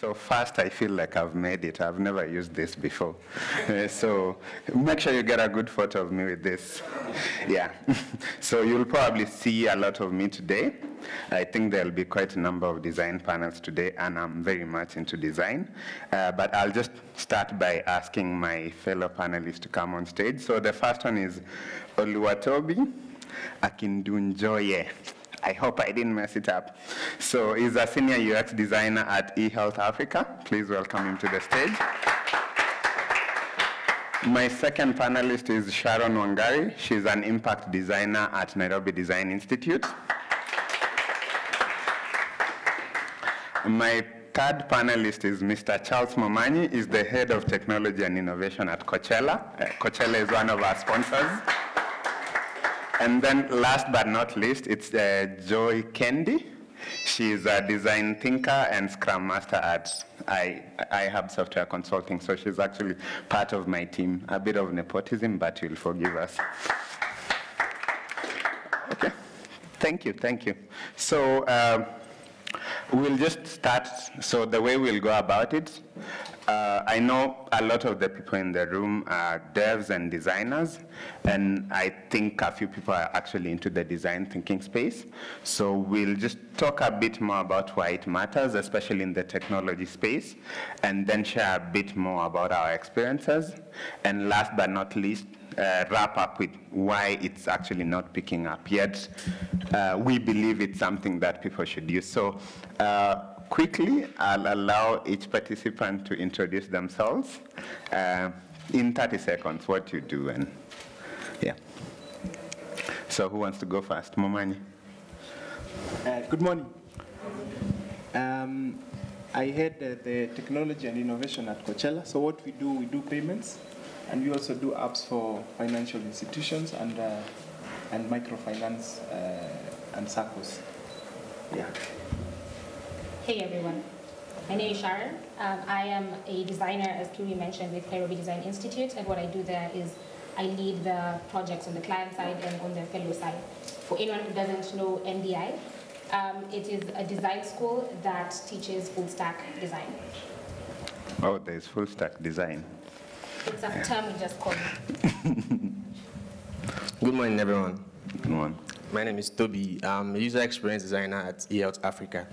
So first, I feel like I've made it. I've never used this before. Uh, so make sure you get a good photo of me with this. Yeah. so you'll probably see a lot of me today. I think there'll be quite a number of design panels today, and I'm very much into design. Uh, but I'll just start by asking my fellow panelists to come on stage. So the first one is Oluwatobi Akindunjoye. I hope I didn't mess it up. So he's a senior UX designer at eHealth Africa. Please welcome him to the stage. My second panelist is Sharon Wangari. She's an impact designer at Nairobi Design Institute. My third panelist is Mr. Charles Momanyi. He's the head of technology and innovation at Kocela. Uh, Kocela is one of our sponsors. And then last but not least, it's uh, Joy Kendi. She's a design thinker and scrum master at I, iHub Software Consulting. So she's actually part of my team. A bit of nepotism, but you'll forgive us. Okay. Thank you, thank you. So uh, we'll just start. So the way we'll go about it, uh, I know a lot of the people in the room are devs and designers, and I think a few people are actually into the design thinking space. So we'll just talk a bit more about why it matters, especially in the technology space, and then share a bit more about our experiences. And last but not least, uh, wrap up with why it's actually not picking up yet. Uh, we believe it's something that people should use. So uh, quickly, I'll allow each participant to introduce themselves uh, in 30 seconds, what you do, and yeah. So who wants to go first? Momanyi. Uh, good morning. Um, I head uh, the technology and innovation at Kocela. So what we do, we do payments, and we also do apps for financial institutions and uh, and microfinance uh, and SACCOs. Yeah. Hey everyone, my name is Sharon. Um, I am a designer, as Kirui mentioned, with Nairobi Design Institute, and what I do there is I lead the projects on the client side and on the fellow side. For anyone who doesn't know NDI, um, it is a design school that teaches full stack design. Oh, there's full stack design. It's a term we just call Good morning, everyone. Good one. My name is Toby. I'm a user experience designer at eHealth Africa.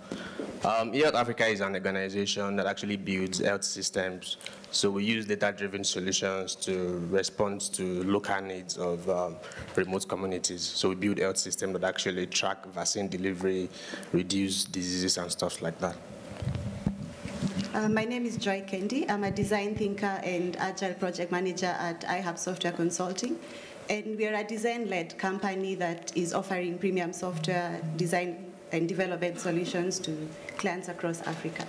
Um, eHealth Africa is an organization that actually builds health systems. So we use data-driven solutions to respond to local needs of um, remote communities. So we build health systems that actually track vaccine delivery, reduce diseases and stuff like that. Uh, my name is Joy Kendi. I'm a design thinker and agile project manager at iHub Software Consulting. And we are a design-led company that is offering premium software design and development solutions to clients across Africa.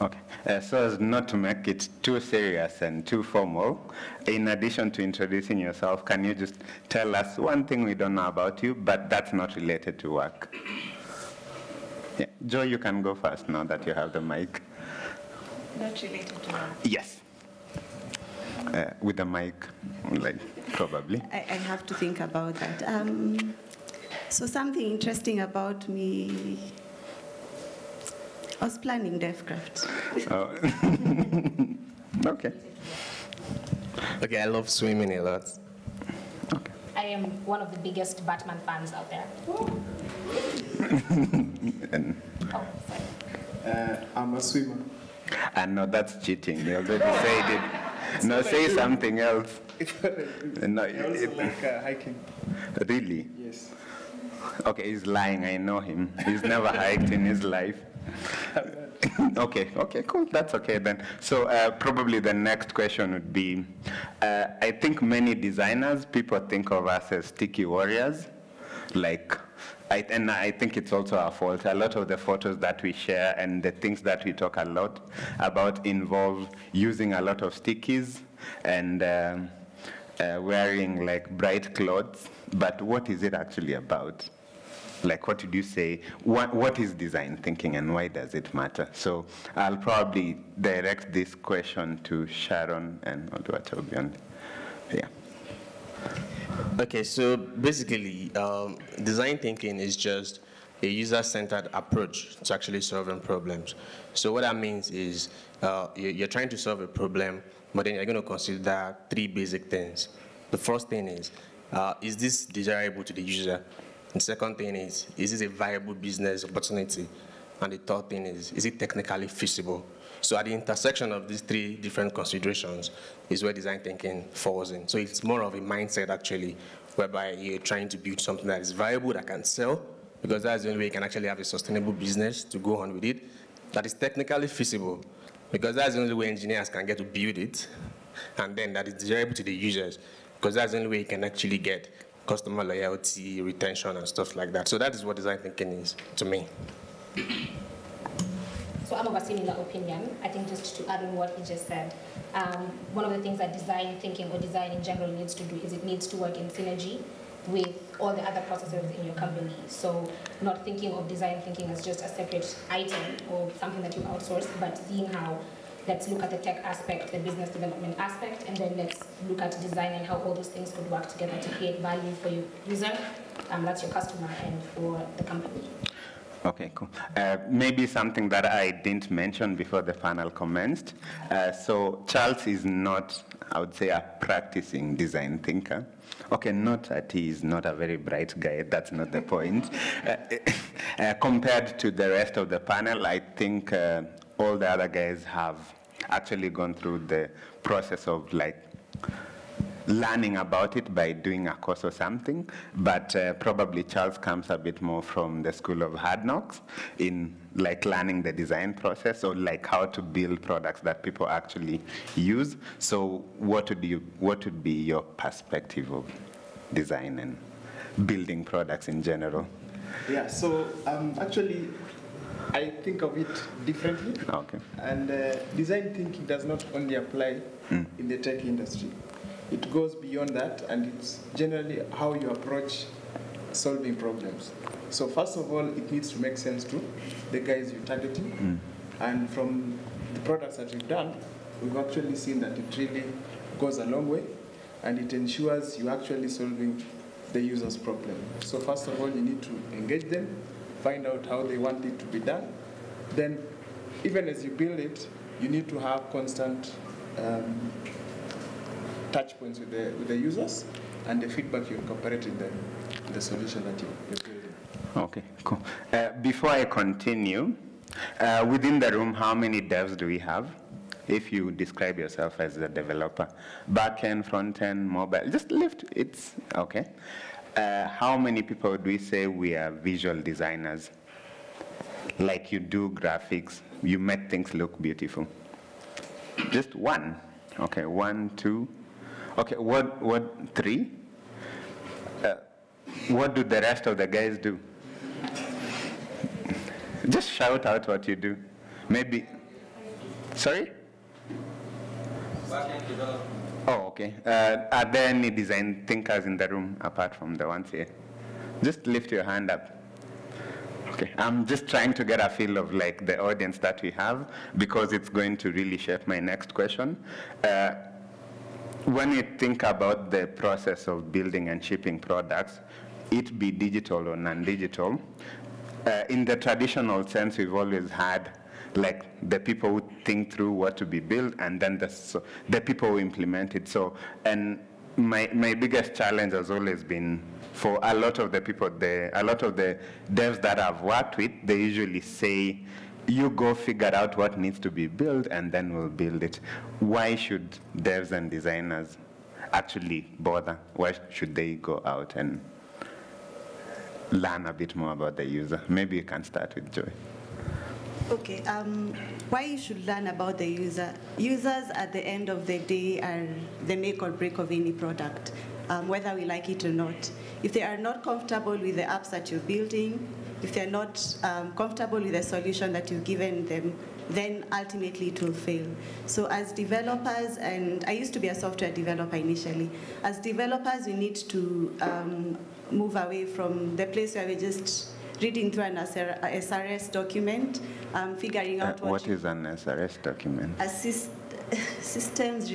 Okay, uh, so as not to make it too serious and too formal, in addition to introducing yourself, can you just tell us one thing we don't know about you, but that's not related to work? Yeah. Joy, you can go first now that you have the mic. Not related to work. Yes. Uh, with the mic, like probably. I, I have to think about that. Um, so something interesting about me, I was planning DevCraft. Oh. okay. Okay, I love swimming a lot. I am one of the biggest Batman fans out there. And, Oh, sorry. Uh, I'm a swimmer. and no, that's cheating. You already said it. No, say something else. No, I also it- like uh, hiking. really? Yes. Okay, he's lying. I know him. He's never hiked in his life. okay, okay, cool. That's okay then. So uh, probably the next question would be, uh, I think many designers, people think of us as sticky warriors. Like, I, and I think it's also our fault. A lot of the photos that we share and the things that we talk a lot about involve using a lot of stickies and um, uh, wearing like bright clothes. But what is it actually about? like what did you say what, what is design thinking and why does it matter so i'll probably direct this question to sharon and Oluwatobi. yeah Okay, so basically, um, design thinking is just a user-centered approach to actually solving problems. So what that means is uh, you're trying to solve a problem, but then you're going to consider three basic things. The first thing is, uh, is this desirable to the user? The second thing is, is this a viable business opportunity? And the third thing is, is it technically feasible? So at the intersection of these three different considerations is where design thinking falls in. So it's more of a mindset actually, whereby you're trying to build something that is viable, that can sell, because that's the only way you can actually have a sustainable business to go on with it, that is technically feasible, because that's the only way engineers can get to build it, and then that is desirable to the users, because that's the only way you can actually get customer loyalty, retention, and stuff like that. So that is what design thinking is to me. So I'm of a similar opinion. I think just to add on what he just said, um, one of the things that design thinking or design in general needs to do is it needs to work in synergy with all the other processes in your company. So not thinking of design thinking as just a separate item or something that you outsource, but seeing how let's look at the tech aspect, the business development aspect, and then let's look at design and how all those things could work together to create value for your user, um, that's your customer, and for the company. Okay, cool. Uh, maybe something that I didn't mention before the panel commenced. Uh, so Charles is not, I would say, a practicing design thinker. Okay, not that he is not a very bright guy, that's not the point. Uh, uh compared to the rest of the panel, I think uh, all the other guys have actually gone through the process of like learning about it by doing a course or something, but uh, probably Charles comes a bit more from the school of hard knocks in like learning the design process or like how to build products that people actually use. So what would you, what would be your perspective of design and building products in general? Yeah, so um, actually I think of it differently. Okay. And uh, design thinking does not only apply mm. in the tech industry. It goes beyond that, and it's generally how you approach solving problems. So first of all, it needs to make sense to the guys you're targeting. Mm. And from the products that we've done, we've actually seen that it really goes a long way, and it ensures you're actually solving the user's problem. So first of all, you need to engage them, find out how they want it to be done. Then, even as you build it, you need to have constant um, touch points with the, with the users and the feedback you incorporate in the, the solution that you, are building. Okay, cool. Uh, before I continue, uh, within the room, how many devs do we have? If you describe yourself as a developer, backend, front-end, mobile, just lift, it's okay. Uh, how many people do we say we are visual designers? Like you do graphics, you make things look beautiful. Just one. Okay, one, two, Okay, what, what, three? Uh, what do the rest of the guys do? Just shout out what you do. Maybe, sorry? Oh, okay. Uh, are there any design thinkers in the room apart from the ones here? Just lift your hand up. Okay, I'm just trying to get a feel of like the audience that we have because it's going to really shape my next question. Uh, when you think about the process of building and shipping products, it be digital or non-digital, uh, in the traditional sense, we've always had like the people who think through what to be built and then the, so, the people who implement it. So, and my, my biggest challenge has always been for a lot of the people, the, a lot of the devs that I've worked with, they usually say, you go figure out what needs to be built and then we'll build it. Why should devs and designers actually bother? Why should they go out and learn a bit more about the user? Maybe you can start with Joy. Okay, um, why you should learn about the user? Users at the end of the day are the make or break of any product, um, whether we like it or not. If they are not comfortable with the apps that you're building, if they're not um, comfortable with the solution that you've given them, then ultimately it will fail. So as developers, and I used to be a software developer initially, as developers we need to um, move away from the place where we're just reading through an SRS document, um, figuring out uh, what, what is an SRS document? A systems,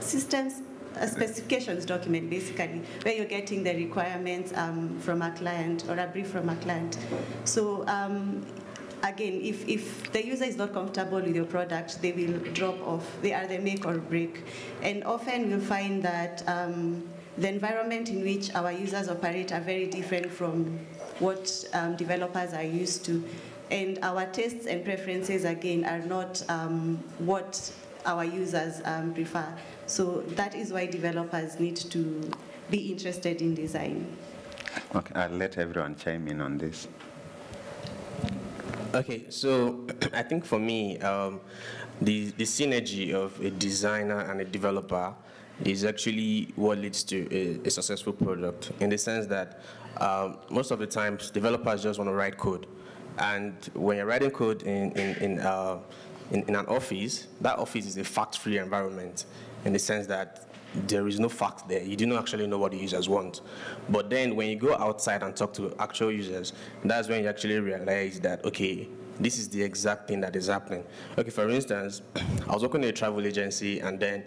systems a specifications document, basically, where you're getting the requirements um, from a client or a brief from a client. So um, again, if, if the user is not comfortable with your product, they will drop off. They are the make or break. And often we'll find that um, the environment in which our users operate are very different from what um, developers are used to. And our tastes and preferences, again, are not um, what our users um, prefer. So that is why developers need to be interested in design. Okay, I'll let everyone chime in on this. Okay, so I think for me, um, the, the synergy of a designer and a developer is actually what leads to a, a successful product in the sense that um, most of the times developers just want to write code. And when you're writing code in, in, in, uh, in, in an office, that office is a fact-free environment in the sense that there is no fact there. You do not actually know what the users want. But then when you go outside and talk to actual users, that's when you actually realize that, okay, this is the exact thing that is happening. Okay, for instance, I was working in a travel agency and then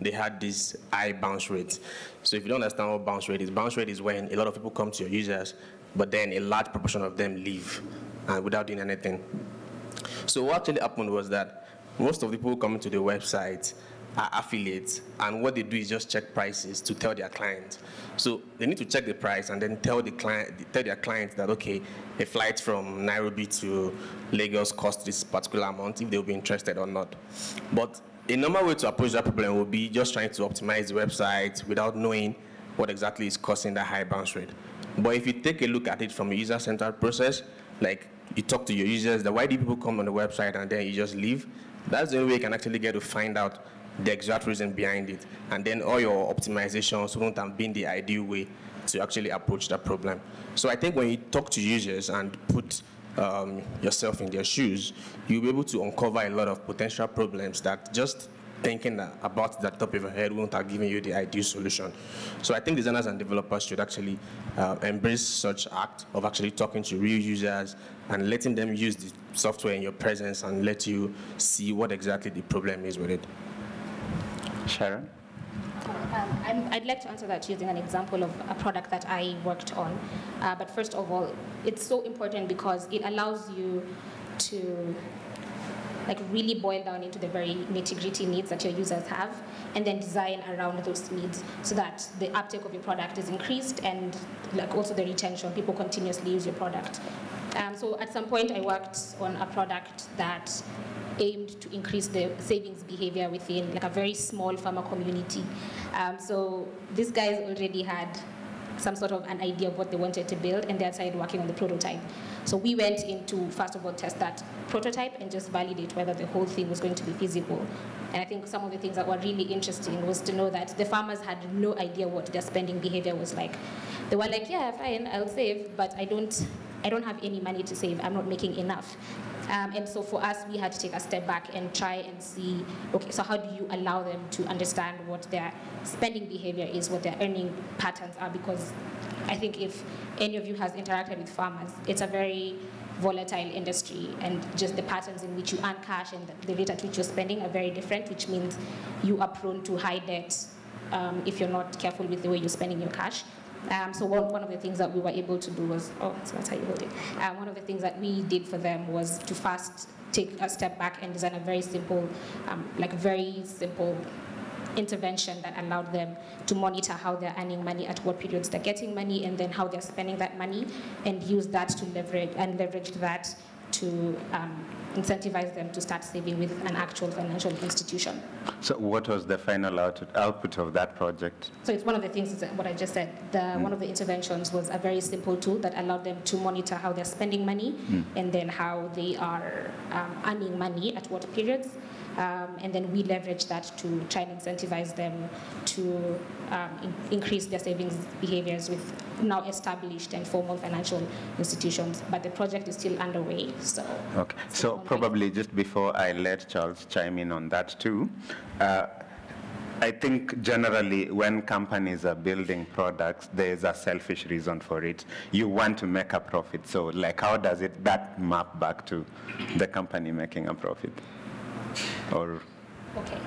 they had this high bounce rate. So if you don't understand what bounce rate is, bounce rate is when a lot of people come to your users, but then a large proportion of them leave uh, without doing anything. So what actually happened was that most of the people coming to the website are affiliates, and what they do is just check prices to tell their clients. So they need to check the price and then tell the client, tell their clients that okay, a flight from Nairobi to Lagos costs this particular amount if they'll be interested or not. But a normal way to approach that problem would be just trying to optimize the website without knowing what exactly is causing that high bounce rate. But if you take a look at it from a user-centered process, like you talk to your users, the why do people come on the website and then you just leave? That's the only way you can actually get to find out the exact reason behind it. And then all your optimizations wouldn't have been the ideal way to actually approach that problem. So I think when you talk to users and put um, yourself in their shoes, you'll be able to uncover a lot of potential problems that just thinking about that top of your head won't have given you the ideal solution. So I think designers and developers should actually uh, embrace such act of actually talking to real users and letting them use the software in your presence and let you see what exactly the problem is with it. Sharon? Um, I'd like to answer that using an example of a product that I worked on. Uh, but first of all, it's so important because it allows you to like really boil down into the very nitty gritty needs that your users have and then design around those needs so that the uptake of your product is increased and like also the retention, people continuously use your product. Um, so at some point I worked on a product that aimed to increase the savings behavior within like a very small farmer community. Um, so these guys already had some sort of an idea of what they wanted to build and they started working on the prototype. So we went in to first of all test that prototype and just validate whether the whole thing was going to be feasible. And I think some of the things that were really interesting was to know that the farmers had no idea what their spending behavior was like. They were like, yeah, fine, I'll save, but I don't I don't have any money to save. I'm not making enough. Um, and so for us, we had to take a step back and try and see, okay, so how do you allow them to understand what their spending behavior is, what their earning patterns are? Because I think if any of you has interacted with farmers, it's a very volatile industry and just the patterns in which you earn cash and the rate at which you're spending are very different, which means you are prone to high debt um, if you're not careful with the way you're spending your cash. Um, so one, one of the things that we were able to do was, oh, so that's how you hold it. Um, one of the things that we did for them was to first take a step back and design a very simple, um, like very simple intervention that allowed them to monitor how they're earning money, at what periods they're getting money, and then how they're spending that money, and use that to leverage and leverage that to um, incentivize them to start saving with an actual financial institution. So what was the final out output of that project? So it's one of the things, that what I just said, the, mm. one of the interventions was a very simple tool that allowed them to monitor how they're spending money mm. and then how they are um, earning money at what periods um, and then we leverage that to try and incentivize them to um, in increase their savings behaviors with now established and formal financial institutions. But the project is still underway. So okay. So probably just before I let Charles chime in on that too. Uh, I think generally when companies are building products, there's a selfish reason for it. You want to make a profit. So like how does it that map back to the company making a profit? Or Okay.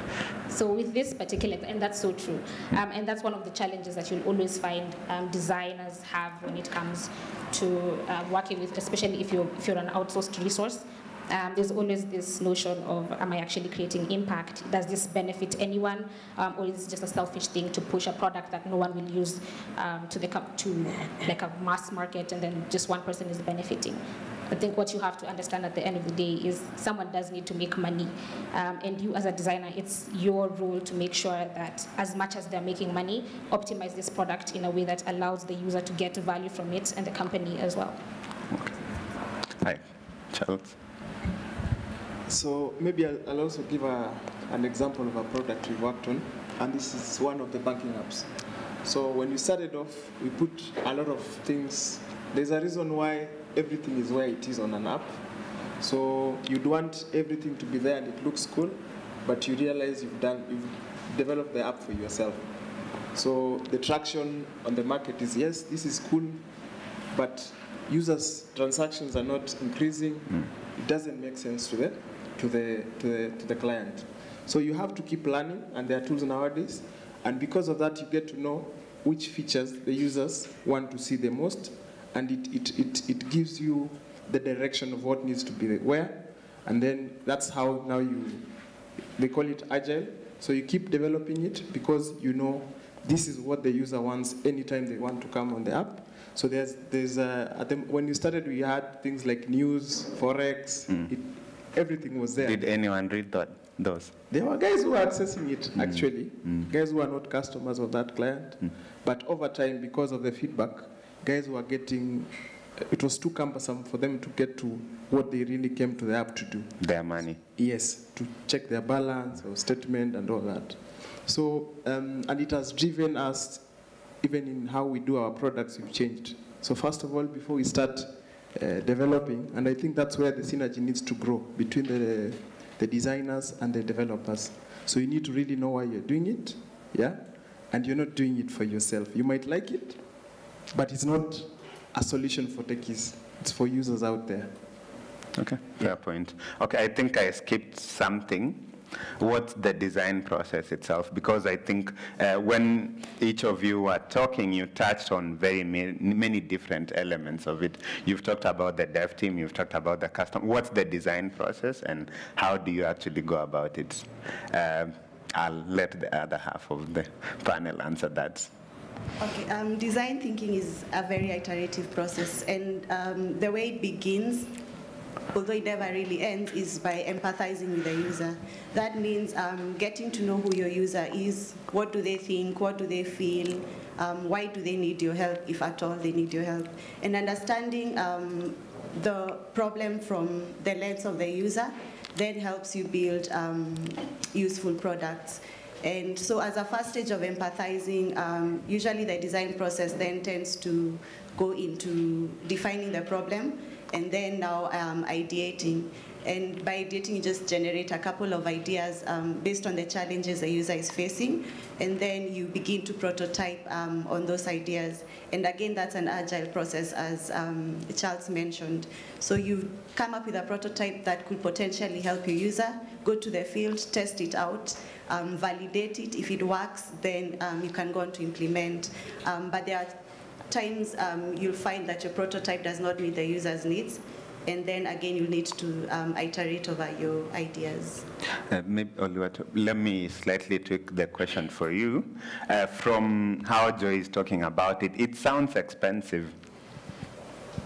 So with this particular, and that's so true, um, and that's one of the challenges that you'll always find um, designers have when it comes to uh, working with, especially if you're if you're an outsourced resource. Um, there's always this notion of, am I actually creating impact? Does this benefit anyone, um, or is it just a selfish thing to push a product that no one will use um, to the to like a mass market, and then just one person is benefiting? I think what you have to understand at the end of the day is someone does need to make money. Um, and you as a designer, it's your role to make sure that as much as they're making money, optimize this product in a way that allows the user to get value from it and the company as well. Okay. Hi, Charles. So maybe I'll, I'll also give a, an example of a product we worked on, and this is one of the banking apps. So when we started off, we put a lot of things. There's a reason why everything is where it is on an app. So you'd want everything to be there and it looks cool, but you realize you've done, you've developed the app for yourself. So the traction on the market is yes, this is cool, but users' transactions are not increasing. Mm. It doesn't make sense to the, to the, to the, to the client. So you have to keep learning, and there are tools nowadays. And because of that, you get to know which features the users want to see the most and it, it, it, it gives you the direction of what needs to be where, and then that's how now you, they call it agile. So you keep developing it because you know this is what the user wants anytime they want to come on the app. So there's, there's a, the, when you started, we had things like news, forex, mm. it, everything was there. Did anyone read that? Those? There were guys who were accessing it, mm. actually, mm. guys who are not customers of that client. Mm. But over time, because of the feedback, guys were getting, it was too cumbersome for them to get to what they really came to the app to do. Their money. Yes, to check their balance or statement and all that. So, um, and it has driven us, even in how we do our products, we've changed. So first of all, before we start uh, developing, and I think that's where the synergy needs to grow between the, the designers and the developers. So you need to really know why you're doing it, yeah? And you're not doing it for yourself. You might like it, but it's not a solution for techies. It's for users out there. Okay, fair yeah. point. Okay, I think I skipped something. What's the design process itself? Because I think uh, when each of you were talking, you touched on very many different elements of it. You've talked about the dev team, you've talked about the custom. What's the design process and how do you actually go about it? Uh, I'll let the other half of the panel answer that. Okay, um, design thinking is a very iterative process, and um, the way it begins, although it never really ends, is by empathizing with the user. That means um, getting to know who your user is, what do they think, what do they feel, um, why do they need your help, if at all they need your help, and understanding um, the problem from the lens of the user then helps you build um, useful products. And so as a first stage of empathizing, um, usually the design process then tends to go into defining the problem and then now um, ideating. And by ideating, you just generate a couple of ideas um, based on the challenges the user is facing, and then you begin to prototype um, on those ideas. And again, that's an agile process, as um, Charles mentioned. So you come up with a prototype that could potentially help your user, go to the field, test it out, um, validate it. If it works, then um, you can go on to implement. Um, but there are times um, you'll find that your prototype does not meet the user's needs, and then again you need to um, iterate over your ideas. Uh, maybe, let me slightly tweak the question for you. Uh, from how Joy is talking about it, it sounds expensive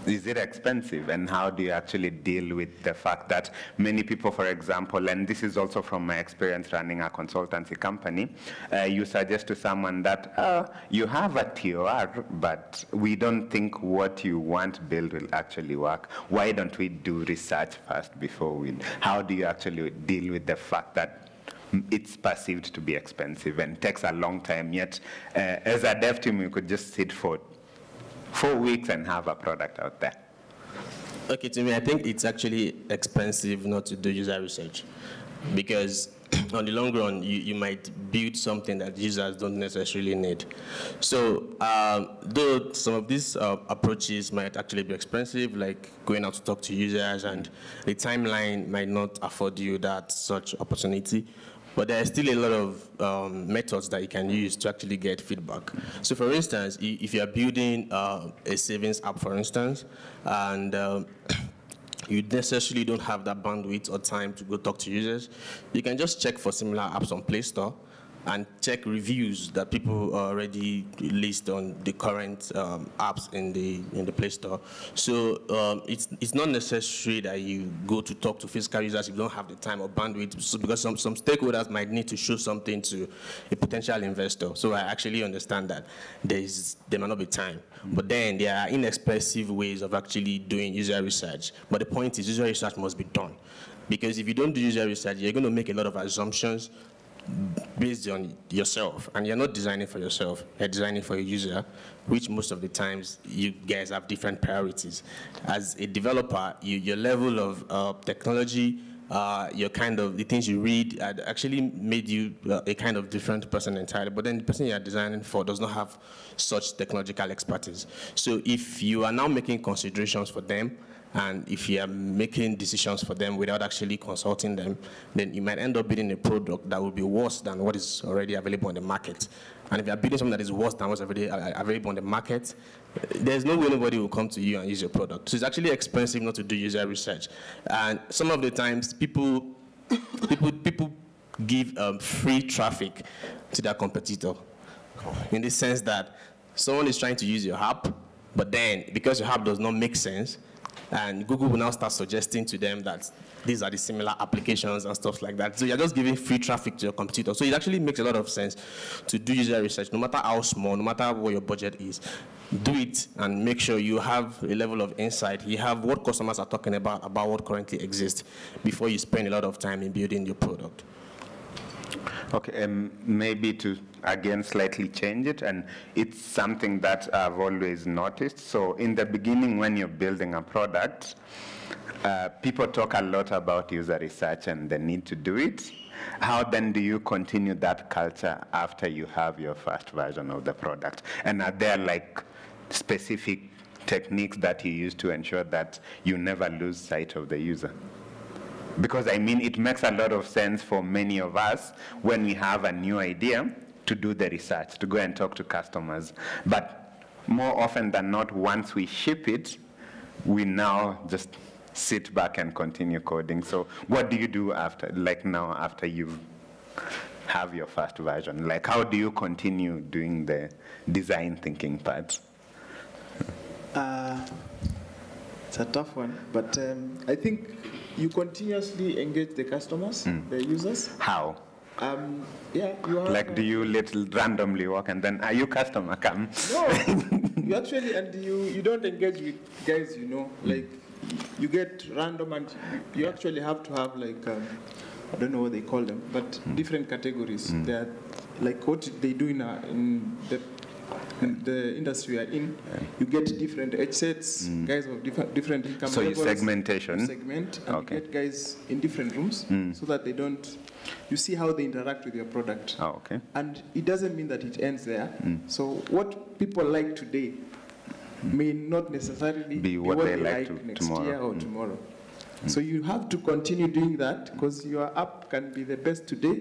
is it expensive and how do you actually deal with the fact that many people, for example, and this is also from my experience running a consultancy company, uh, you suggest to someone that uh, you have a TOR, but we don't think what you want build will actually work. Why don't we do research first before we, how do you actually deal with the fact that it's perceived to be expensive and takes a long time. Yet, uh, as a dev team, we could just sit for four weeks and have a product out there? Okay, to me, I think it's actually expensive not to do user research because on the long run, you, you might build something that users don't necessarily need. So um, though some of these uh, approaches might actually be expensive, like going out to talk to users, and the timeline might not afford you that such opportunity, but there are still a lot of um, methods that you can use to actually get feedback. So for instance, if you are building uh, a savings app, for instance, and um, you necessarily don't have that bandwidth or time to go talk to users, you can just check for similar apps on Play Store and check reviews that people already list on the current um, apps in the in the Play Store. So um, it's it's not necessary that you go to talk to physical users if you don't have the time or bandwidth, so because some some stakeholders might need to show something to a potential investor. So I actually understand that there is there might not be time, but then there are inexpensive ways of actually doing user research. But the point is, user research must be done. Because if you don't do user research, you're going to make a lot of assumptions based on yourself and you're not designing for yourself you're designing for your user which most of the times you guys have different priorities. As a developer you, your level of uh, technology uh, your kind of the things you read actually made you uh, a kind of different person entirely but then the person you're designing for does not have such technological expertise. So if you are now making considerations for them and if you are making decisions for them without actually consulting them, then you might end up building a product that will be worse than what is already available on the market. And if you're building something that is worse than what's already available on the market, there's no way anybody will come to you and use your product. So it's actually expensive not to do user research. And some of the times, people, people, people give um, free traffic to their competitor in the sense that someone is trying to use your app, but then because your app does not make sense, and Google will now start suggesting to them that these are the similar applications and stuff like that. So you're just giving free traffic to your computer. So it actually makes a lot of sense to do user research, no matter how small, no matter what your budget is. Do it and make sure you have a level of insight. You have what customers are talking about, about what currently exists, before you spend a lot of time in building your product. Okay, um, maybe to again slightly change it, and it's something that I've always noticed. So in the beginning, when you're building a product, uh, people talk a lot about user research and the need to do it. How then do you continue that culture after you have your first version of the product? And are there like specific techniques that you use to ensure that you never lose sight of the user? Because I mean, it makes a lot of sense for many of us when we have a new idea to do the research, to go and talk to customers. But more often than not, once we ship it, we now just sit back and continue coding. So what do you do after, like now, after you have have your first version? Like how do you continue doing the design thinking part? Uh, it's a tough one, but um, I think you continuously engage the customers, mm. the users. How? Um, yeah, like, do you little randomly walk and then are you customer come? No, you actually and you you don't engage with guys, you know, like you get random and you actually have to have like um, I don't know what they call them, but mm. different categories. Mm. They're like what they do in, a, in the in the industry we are in, you get different age sets, mm. guys of different different income so levels. So segmentation. Segment and okay. get guys in different rooms mm. so that they don't. You see how they interact with your product. Oh, okay. And it doesn't mean that it ends there. Mm. So what people like today may not necessarily be what, be what they, they, like, like next tomorrow. year or mm. tomorrow. Mm. So you have to continue doing that because your app can be the best today,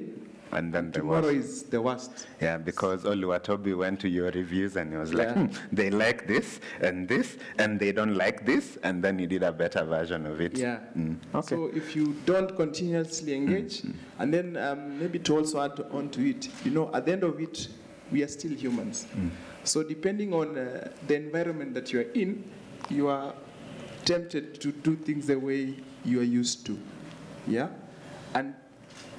and then the tomorrow worst. is the worst. Yeah, because Oluwatobi went to your reviews and he was like, yeah. hmm, they like this and this, and they don't like this, and then you did a better version of it. Yeah. Mm. Okay. So if you don't continuously engage, mm. and then um, maybe to also add on to it, you know, at the end of it, we are still humans. Mm. So depending on uh, the environment that you are in, you are tempted to do things the way you are used to. Yeah? And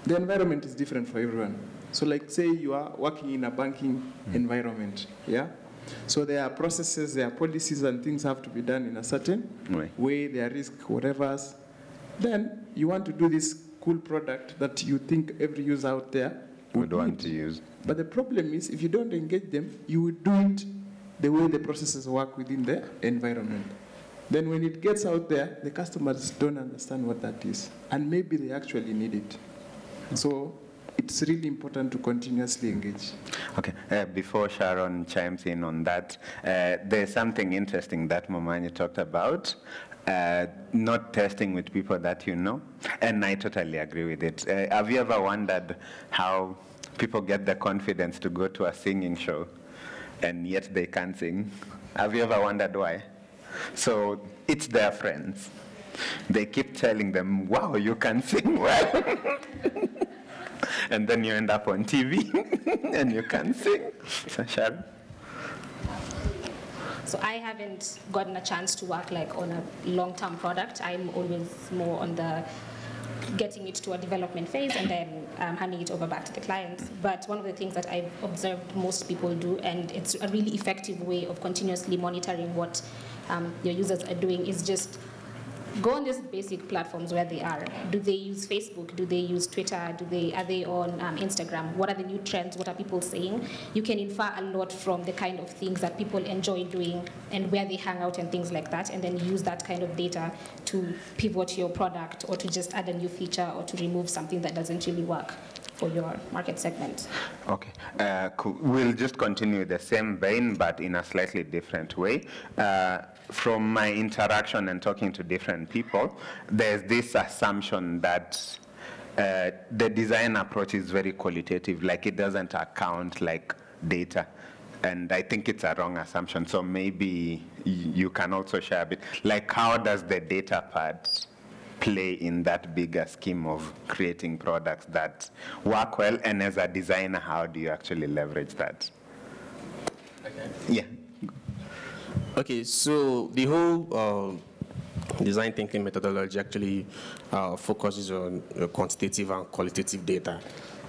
the environment is different for everyone. So like say you are working in a banking mm. environment, yeah? So there are processes, there are policies and things have to be done in a certain way, way there are risk, whatever. Then you want to do this cool product that you think every user out there would, want to use. But the problem is if you don't engage them, you would do it the way the processes work within the environment. Then when it gets out there, the customers don't understand what that is. And maybe they actually need it. So it's really important to continuously engage. Okay, uh, before Sharon chimes in on that, uh, there's something interesting that Momanyi talked about, uh, not testing with people that you know, and I totally agree with it. Uh, have you ever wondered how people get the confidence to go to a singing show and yet they can't sing? Have you ever wondered why? So it's their friends. They keep telling them, wow, you can sing well. and then you end up on TV and you can sing. So, Sharon? So I haven't gotten a chance to work like on a long-term product. I'm always more on the getting it to a development phase and then um, handing it over back to the clients. But one of the things that I've observed most people do, and it's a really effective way of continuously monitoring what um, your users are doing, is just go on these basic platforms where they are. Do they use Facebook? Do they use Twitter? Do they are they on um, Instagram? What are the new trends? What are people saying? You can infer a lot from the kind of things that people enjoy doing and where they hang out and things like that, and then use that kind of data to pivot your product or to just add a new feature or to remove something that doesn't really work for your market segment. Okay, uh, cool. We'll just continue the same vein, but in a slightly different way. Uh, from my interaction and talking to different people, there's this assumption that uh, the design approach is very qualitative, like it doesn't account like data. And I think it's a wrong assumption. So maybe you can also share a bit, like how does the data part play in that bigger scheme of creating products that work well? And as a designer, how do you actually leverage that? Okay. Yeah. Okay, so the whole uh, design thinking methodology actually uh, focuses on uh, quantitative and qualitative data.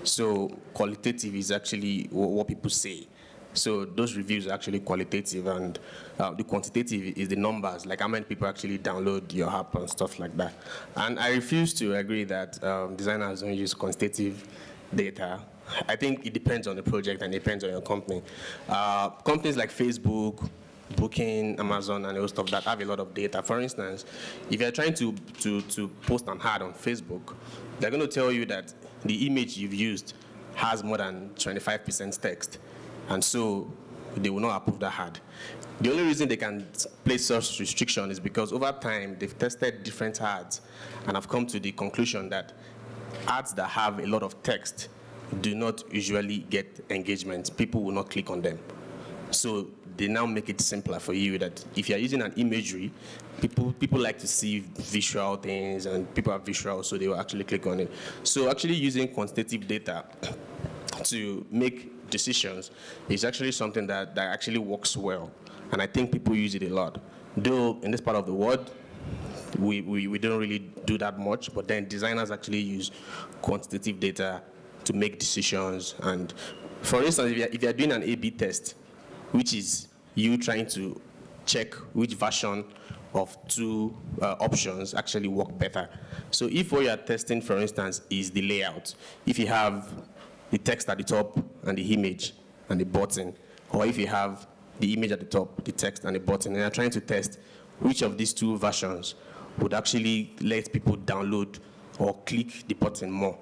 So qualitative is actually what people say. So those reviews are actually qualitative, and uh, the quantitative is the numbers, like how many people actually download your app and stuff like that. And I refuse to agree that um, designers don't use quantitative data. I think it depends on the project and depends on your company. Uh, companies like Facebook, Booking, Amazon, and all stuff that have a lot of data. For instance, if you're trying to, to, to post an ad on Facebook, they're going to tell you that the image you've used has more than 25% text. And so they will not approve that ad. The only reason they can place such restriction is because over time they've tested different ads and have come to the conclusion that ads that have a lot of text do not usually get engagement. People will not click on them. So they now make it simpler for you that if you're using an imagery, people people like to see visual things and people are visual, so they will actually click on it. So actually using quantitative data to make decisions is actually something that, that actually works well. And I think people use it a lot. Though in this part of the world, we, we, we don't really do that much, but then designers actually use quantitative data to make decisions. And for instance, if you're, if you're doing an A-B test, which is you trying to check which version of two uh, options actually work better. So if what you're testing, for instance, is the layout, if you have the text at the top and the image and the button, or if you have the image at the top, the text and the button, and you're trying to test which of these two versions would actually let people download or click the button more.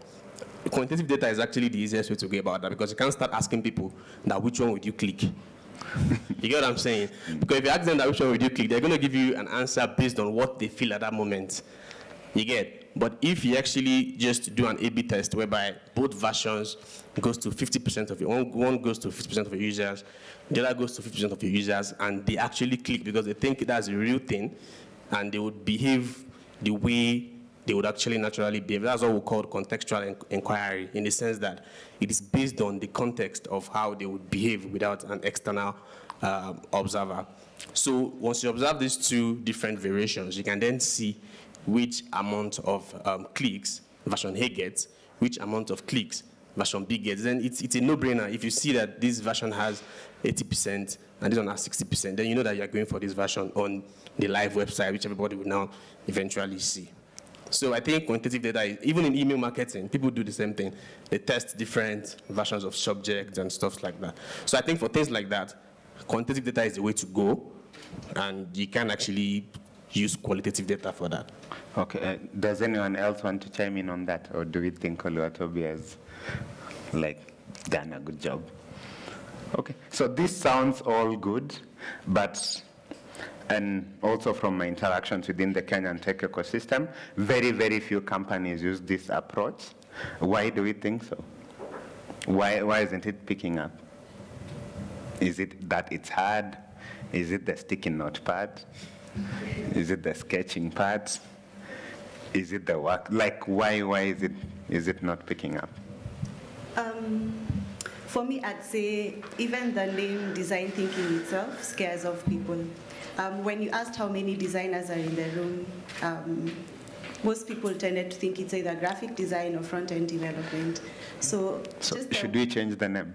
Quantitative data is actually the easiest way to go about that because you can't start asking people that which one would you click you get what I'm saying? Because if you ask them that which one would you click, they're going to give you an answer based on what they feel at that moment. You get? But if you actually just do an A-B test whereby both versions goes to 50% of your one, one goes to 50% of your users, the other goes to 50% of your users, and they actually click because they think that's a real thing, and they would behave the way they would actually naturally behave. That's what we call contextual inquiry, in the sense that it is based on the context of how they would behave without an external uh, observer. So once you observe these two different variations, you can then see which amount of um, clicks version A gets, which amount of clicks version B gets. Then it's, it's a no-brainer. If you see that this version has 80% and this one has 60%, then you know that you're going for this version on the live website, which everybody will now eventually see. So I think quantitative data, even in email marketing, people do the same thing. They test different versions of subjects and stuff like that. So I think for things like that, quantitative data is the way to go, and you can actually use qualitative data for that. Okay. Uh, does anyone else want to chime in on that, or do we think Oluwatobi has like done a good job. Okay, so this sounds all good, but and also from my interactions within the Kenyan tech ecosystem, very, very few companies use this approach. Why do we think so? Why, why isn't it picking up? Is it that it's hard? Is it the sticky note part? Is it the sketching part? Is it the work? Like, why, why is it, is it not picking up? Um, for me, I'd say even the name design thinking itself scares off people. Um, when you asked how many designers are in the room, um, most people tended to think it's either graphic design or front-end development. So, So should the, we change the name?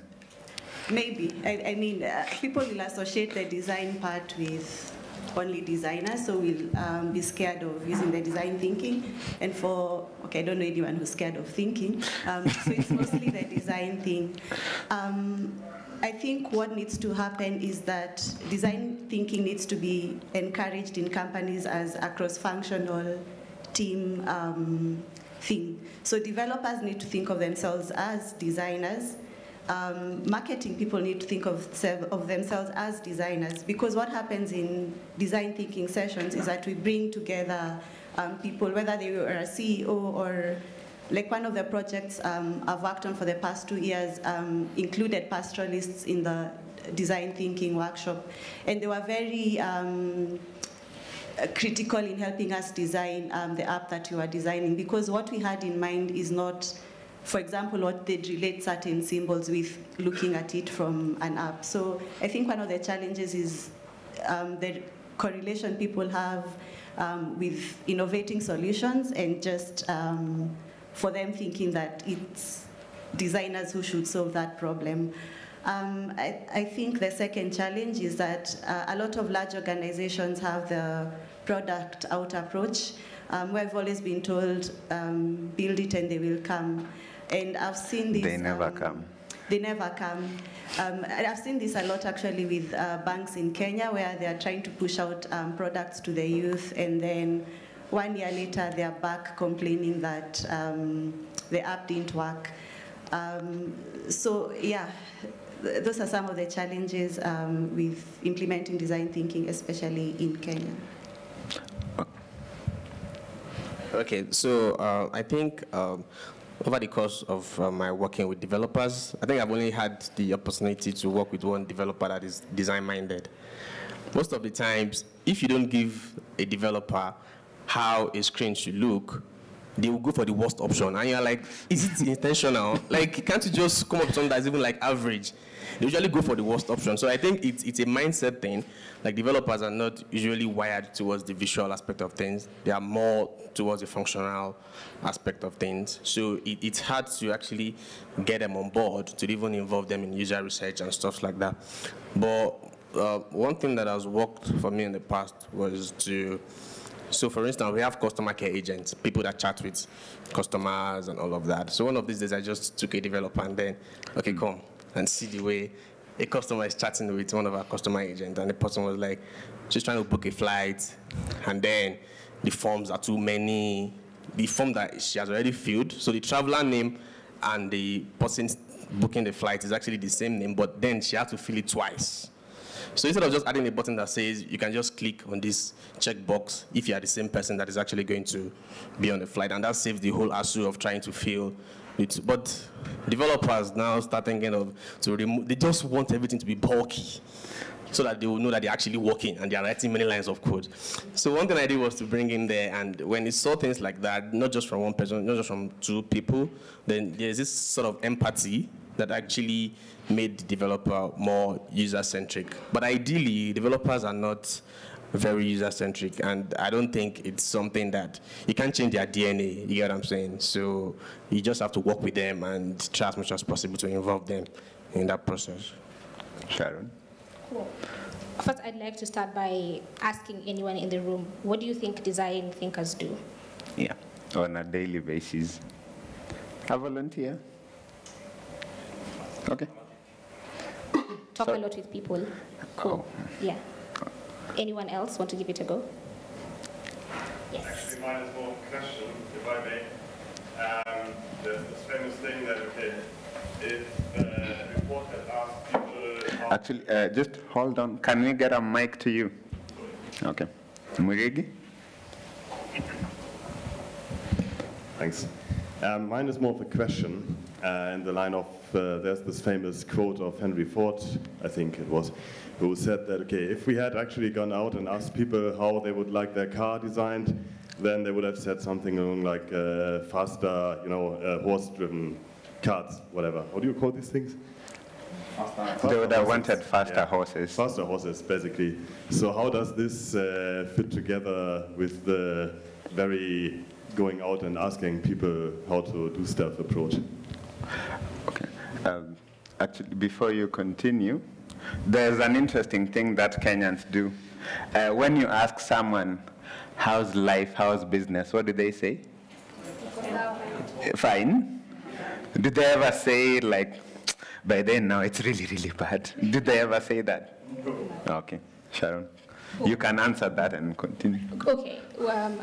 maybe. I, I mean, uh, people will associate the design part with only designers, so we'll um, be scared of using the design thinking. And for, okay, I don't know anyone who's scared of thinking, um, so it's mostly the design thing. Um, I think what needs to happen is that design thinking needs to be encouraged in companies as a cross-functional team um, thing. So developers need to think of themselves as designers. Um, marketing people need to think of, of themselves as designers because what happens in design thinking sessions is that we bring together um, people, whether they are a CEO or like one of the projects um, I've worked on for the past two years um, included pastoralists in the design thinking workshop, and they were very um, critical in helping us design um, the app that we were designing because what we had in mind is not, for example, what they'd relate certain symbols with looking at it from an app. So I think one of the challenges is um, the correlation people have um, with innovating solutions and just for them thinking that it's designers who should solve that problem. Um, I, I think the second challenge is that uh, a lot of large organizations have the product out approach, um, where I've always been told, um, build it and they will come. And I've seen this. They never um, come. They never come. Um, I've seen this a lot actually with uh, banks in Kenya where they are trying to push out um, products to the youth and then one year later they are back complaining that um, the app didn't work. Um, so yeah, th- those are some of the challenges um, with implementing design thinking, especially in Kenya. Okay, so uh, I think um, over the course of uh, my working with developers, I think I've only had the opportunity to work with one developer that is design-minded. Most of the times, if you don't give a developer how a screen should look, they will go for the worst option. And you're like, is it intentional? like, can't you just come up with something that's even like average? They usually go for the worst option. So I think it's, it's a mindset thing. Like developers are not usually wired towards the visual aspect of things. They are more towards the functional aspect of things. So it, it's hard to actually get them on board to even involve them in user research and stuff like that. But uh, one thing that has worked for me in the past was to so for instance, we have customer care agents, people that chat with customers and all of that. So one of these days I just took a developer and then, okay, hmm. come and see the way a customer is chatting with one of our customer agents. And the person was like, just trying to book a flight. And then the forms are too many. The form that she has already filled, so the traveler name and the person booking the flight is actually the same name, but then she has to fill it twice. So instead of just adding a button that says you can just click on this checkbox if you are the same person that is actually going to be on the flight, and that saves the whole hassle of trying to fill it. But developers now start thinking of to remove. They just want everything to be bulky, so that they will know that they're actually working and they are writing many lines of code. So one thing I did was to bring in there, and when you saw things like that, not just from one person, not just from two people, then there's this sort of empathy that actually made the developer more user-centric. But ideally, developers are not very user-centric, and I don't think it's something that you can't change their DNA. You get what I'm saying? So you just have to work with them and try as much as possible to involve them in that process. Sharon? Cool. First, I'd like to start by asking anyone in the room, what do you think design thinkers do? Yeah, on a daily basis. A volunteer? Okay. Talk Sorry. a lot with people. Cool. Yeah. Anyone else want to give it a go? Yes. Actually, mine is more question, if I may. Um, there's this famous thing that, okay, if uh, report had asked people Actually, uh, just hold on. Can we get a mic to you? Okay. Murigi? Thanks. Um, mine is more of a question uh, in the line of uh, there's this famous quote of Henry Ford, I think it was, who said that, okay, if we had actually gone out and asked people how they would like their car designed, then they would have said something along like uh, faster, you know, uh, horse-driven carts, whatever. How do you call these things? They would have wanted faster Yeah. horses. Faster horses, basically. So how does this uh, fit together with the very going out and asking people how to do stuff approach? Okay. Um, actually, before you continue, there's an interesting thing that Kenyans do. Uh, when you ask someone, how's life, how's business, what do they say? Fine. Do they ever say, like, by then now it's really, really bad? Did they ever say that? Okay, Sharon. You can answer that and continue. Okay, um,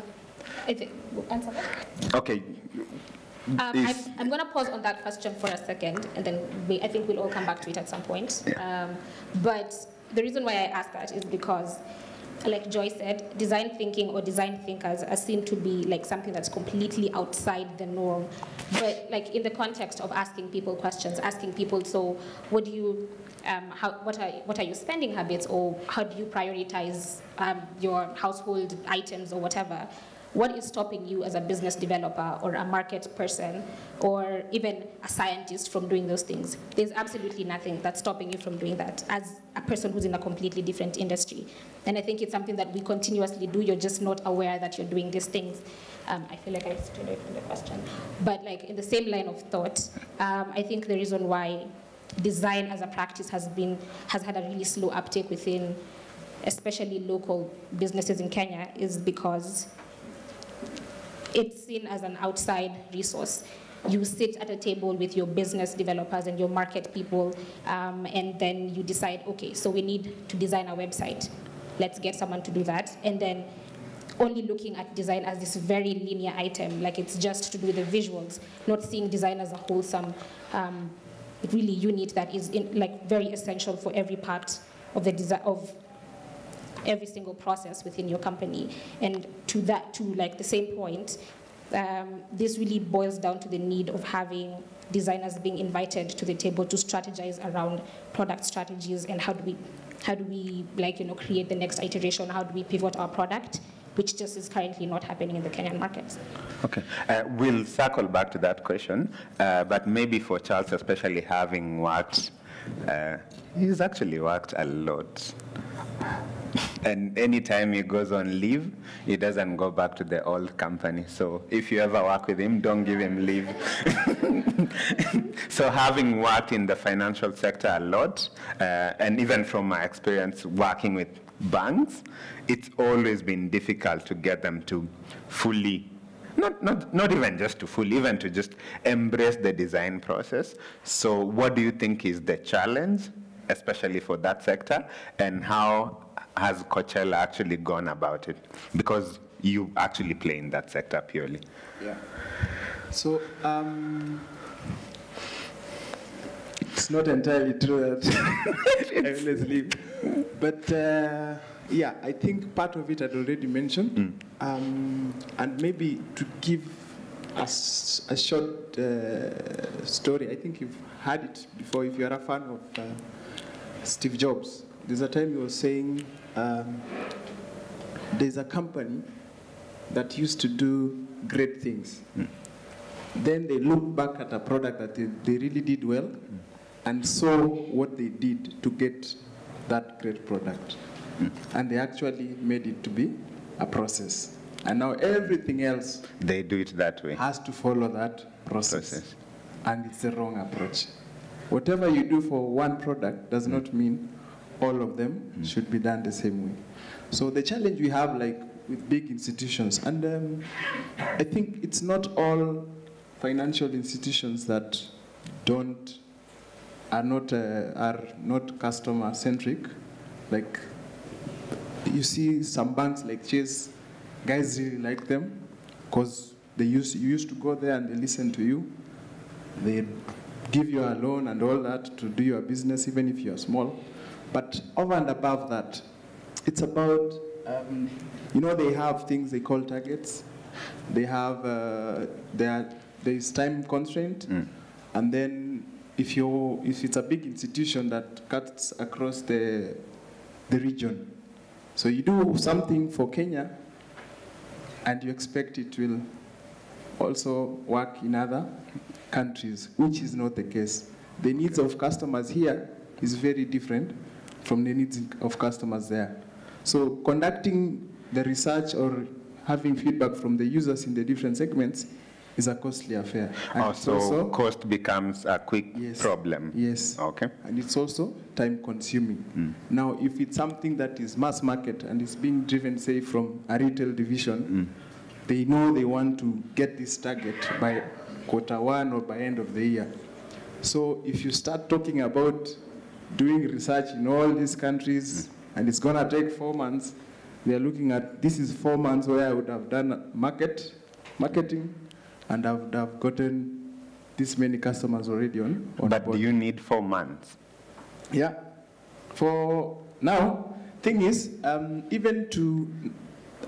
I think, answer that? Okay. Um, I'm, I'm going to pause on that question for a second, and then we, I think we'll all come back to it at some point. Yeah. Um, but the reason why I ask that is because, like Joy said, design thinking or design thinkers are seen to be like something that's completely outside the norm. But like in the context of asking people questions, asking people, so what do you, um, how, what are what are your spending habits, or how do you prioritize um, your household items or whatever? What is stopping you as a business developer or a market person or even a scientist from doing those things? There's absolutely nothing that's stopping you from doing that as a person who's in a completely different industry. And I think it's something that we continuously do. You're just not aware that you're doing these things. Um, I feel like I stood away from the question. But like in the same line of thought, um, I think the reason why design as a practice has been has had a really slow uptake within especially local businesses in Kenya is because it's seen as an outside resource. You sit at a table with your business developers and your market people, um, and then you decide, okay, so we need to design a website. Let's get someone to do that. And then only looking at design as this very linear item, like it's just to do the visuals, not seeing design as a wholesome, um, really unit that is in, like very essential for every part of the design of every single process within your company. And to that, to like the same point, um, this really boils down to the need of having designers being invited to the table to strategize around product strategies and how do we, how do we like you know create the next iteration? How do we pivot our product? Which just is currently not happening in the Kenyan market. Okay, uh, we'll circle back to that question, uh, but maybe for Charles, especially having worked, uh, he's actually worked a lot. And anytime he goes on leave, he doesn't go back to the old company. So if you ever work with him, don't give him leave. so having worked in the financial sector a lot, uh, and even from my experience working with banks, it's always been difficult to get them to fully not, not, not even just to fully, even to just embrace the design process. So what do you think is the challenge, especially for that sector, and how has Kocela actually gone about it? Because you actually play in that sector purely. Yeah. So, um, it's not entirely true that I always leave. But uh, yeah, I think part of it I'd already mentioned. Um, and maybe to give us a short uh, story, I think you've heard it before if you're a fan of uh, Steve Jobs. There's a time he was saying um, there's a company that used to do great things. Hmm. Then they look back at a product that they, they really did well hmm. and saw what they did to get that great product. Hmm. And they actually made it to be a process. And now everything else They do it that way. has to follow that process. Process. And it's the wrong approach. Whatever you do for one product does not mean all of them should be done the same way. So the challenge we have, like with big institutions, and um, I think it's not all financial institutions that don't are not uh, are not customer centric. Like you see some banks like Chase, guys really like them because they used you used to go there and they listen to you. They give you a loan and all that to do your business, even if you're small. But over and above that, it's about, um, you know, they have things they call targets. They have, uh, there, there is time constraint, and then if you if it's a big institution that cuts across the the region, so you do something for Kenya, and you expect it will also work in other countries, which is not the case. The needs of customers here is very different from the needs of customers there. So conducting the research or having feedback from the users in the different segments is a costly affair. And oh, it's Also, also- cost becomes a quick Yes. problem. Yes. Okay. And it's also time consuming. Hmm. Now, if it's something that is mass market and is being driven, say, from a retail division, hmm. they know they want to get this target by quarter one or by end of the year. So if you start talking about doing research in all these countries and it's gonna take four months, they're looking at this is four months where I would have done market marketing and I would have gotten this many customers already on, on But board. do you need four months? Yeah. For now, thing is, um, even to,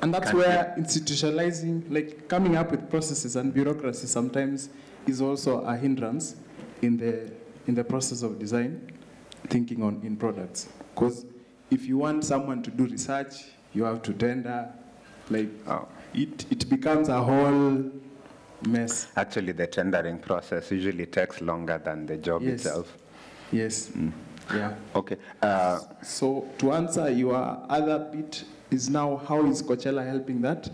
and that's Can- where institutionalizing, like coming up with processes and bureaucracy sometimes is also a hindrance in the in the process of design, thinking on in products. Because if you want someone to do research, you have to tender, like Oh. it it becomes a whole mess. Actually, the tendering process usually takes longer than the job Yes. itself. Yes. Yeah. Okay. Uh, So to answer your other bit is now how is Kocela helping that?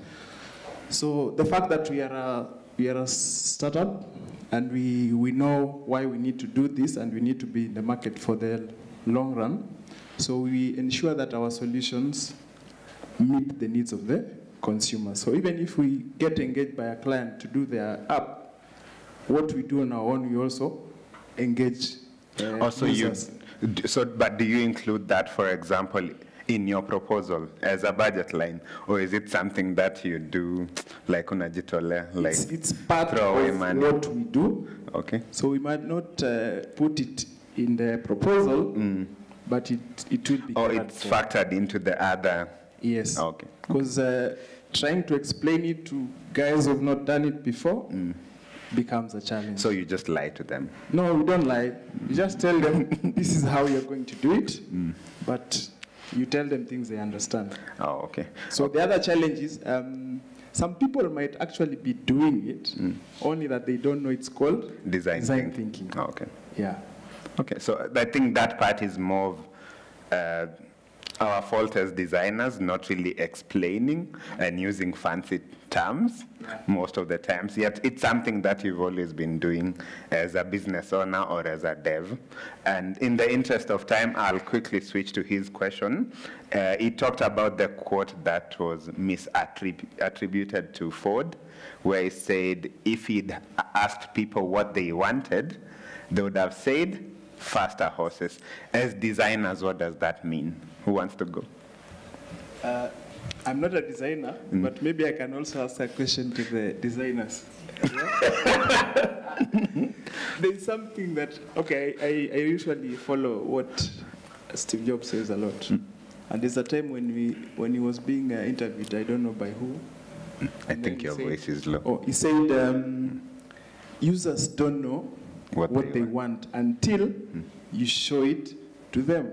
So the fact that we are a, we are a startup and we, we know why we need to do this and we need to be in the market for the long run. So we ensure that our solutions meet the needs of the consumer. So even if we get engaged by a client to do their app, what we do on our own, we also engage uh, also, you. users. d- So, but do you include that, for example, in your proposal as a budget line, or is it something that you do like unajitolea, like it's, it's part throw away of money? what we do. Okay. So we might not uh, put it in the proposal, but it, it will be. Mm. it's for. factored into the other. Yes. Okay. Because uh, trying to explain it to guys who've not done it before becomes a challenge. So you just lie to them. no, we don't lie. You just tell them this is how you're going to do it, but you tell them things they understand. Oh, okay. So the other challenge is um, some people might actually be doing it, only that they don't know it's called Design, design thinking. thinking. Oh, okay. Yeah. Okay, so I think that part is more of uh, our fault as designers, not really explaining and using fancy terms most of the times. Yet it's something that you've always been doing as a business owner or as a dev. And in the interest of time, I'll quickly switch to his question. Uh, he talked about the quote that was misattributed to Ford, where he said if he'd asked people what they wanted, they would have said faster horses. As designers, what does that mean? Who wants to go? Uh, I'm not a designer, but maybe I can also ask a question to the designers. There's something that, okay, I, I usually follow what Steve Jobs says a lot. And there's a time when, we, when he was being uh, interviewed, I don't know by who. I think your said- voice is low. Oh, he said um, users don't know What what, they they want until you show it to them.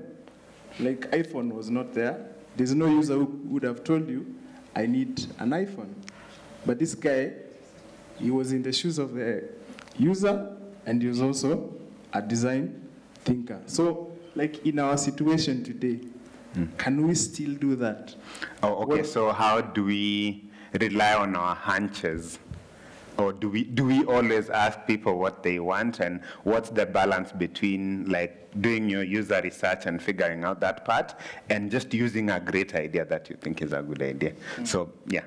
Like iPhone was not there. There's no user who would have told you, I need an iPhone. But this guy, he was in the shoes of the user and he was also a design thinker. So, like in our situation today, hmm. can we still do that? Oh, okay. What- So how do we rely on our hunches? Or do we, do we always ask people what they want and what's the balance between like doing your user research and figuring out that part and just using a great idea that you think is a good idea? So yeah,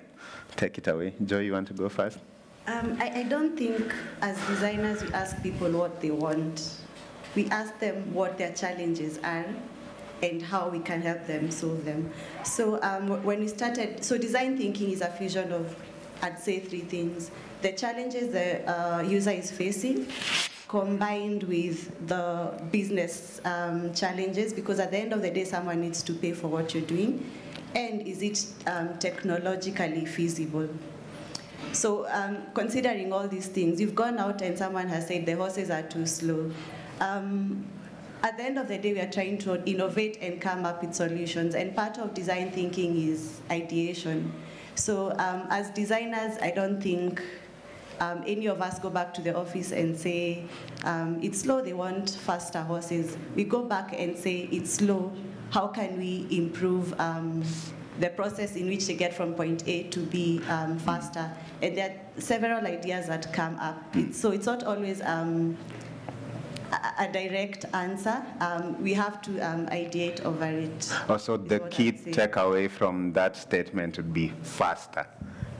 take it away. Joy, you want to go first? Um, I, I don't think as designers we ask people what they want. We ask them what their challenges are and how we can help them solve them. So um, when we started, so design thinking is a fusion of, I'd say, three things. The challenges the uh, user is facing, combined with the business um, challenges because at the end of the day, someone needs to pay for what you're doing. And is it um, technologically feasible? So um, considering all these things, you've gone out and someone has said the horses are too slow. Um, at the end of the day, we are trying to innovate and come up with solutions. And part of design thinking is ideation. So um, as designers, I don't think um, any of us go back to the office and say, um, it's slow, they want faster horses. We go back and say, it's slow, how can we improve um, the process in which they get from point A to B um, faster? And there are several ideas that come up. It's, so it's not always um, a, a direct answer. Um, we have to um, ideate over it. Also, is the key takeaway from that statement would be faster.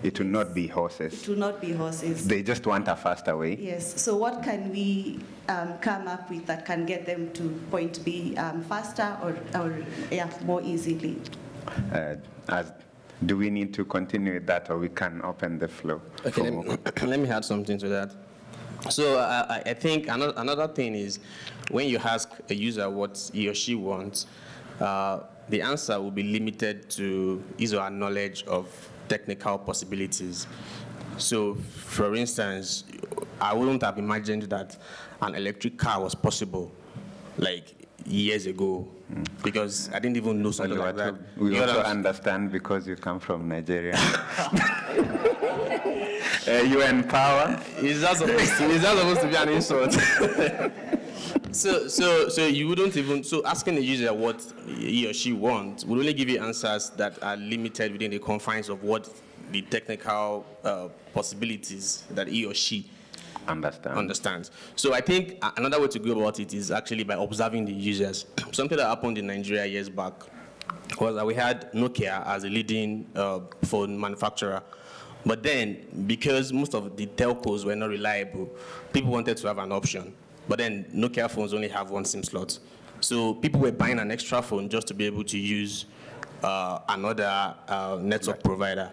It will not be horses. It will not be horses. They just want a faster way. Yes, so what can we um, come up with that can get them to point B um, faster or, or yeah, more easily? Uh, as, do we need to continue with that or we can open the floor? Okay, let me, let me add something to that. So uh, I, I think another, another thing is when you ask a user what he or she wants, uh, the answer will be limited to his or her knowledge of technical possibilities. So, for instance, I wouldn't have imagined that an electric car was possible, like years ago, because I didn't even know something like that. we You also understand because you come from Nigeria. Uh, you empower. Is that supposed to, is that supposed to be an insult? so, so, so you wouldn't even, so asking the user what he or she wants would only give you answers that are limited within the confines of what the technical uh, possibilities that he or she Understand. understands. So I think another way to go about it is actually by observing the users. Something that happened in Nigeria years back was that we had Nokia as a leading uh, phone manufacturer. But then, because most of the telcos were not reliable, people wanted to have an option. But then Nokia phones only have one SIM slot. So people were buying an extra phone just to be able to use uh, another uh, network provider.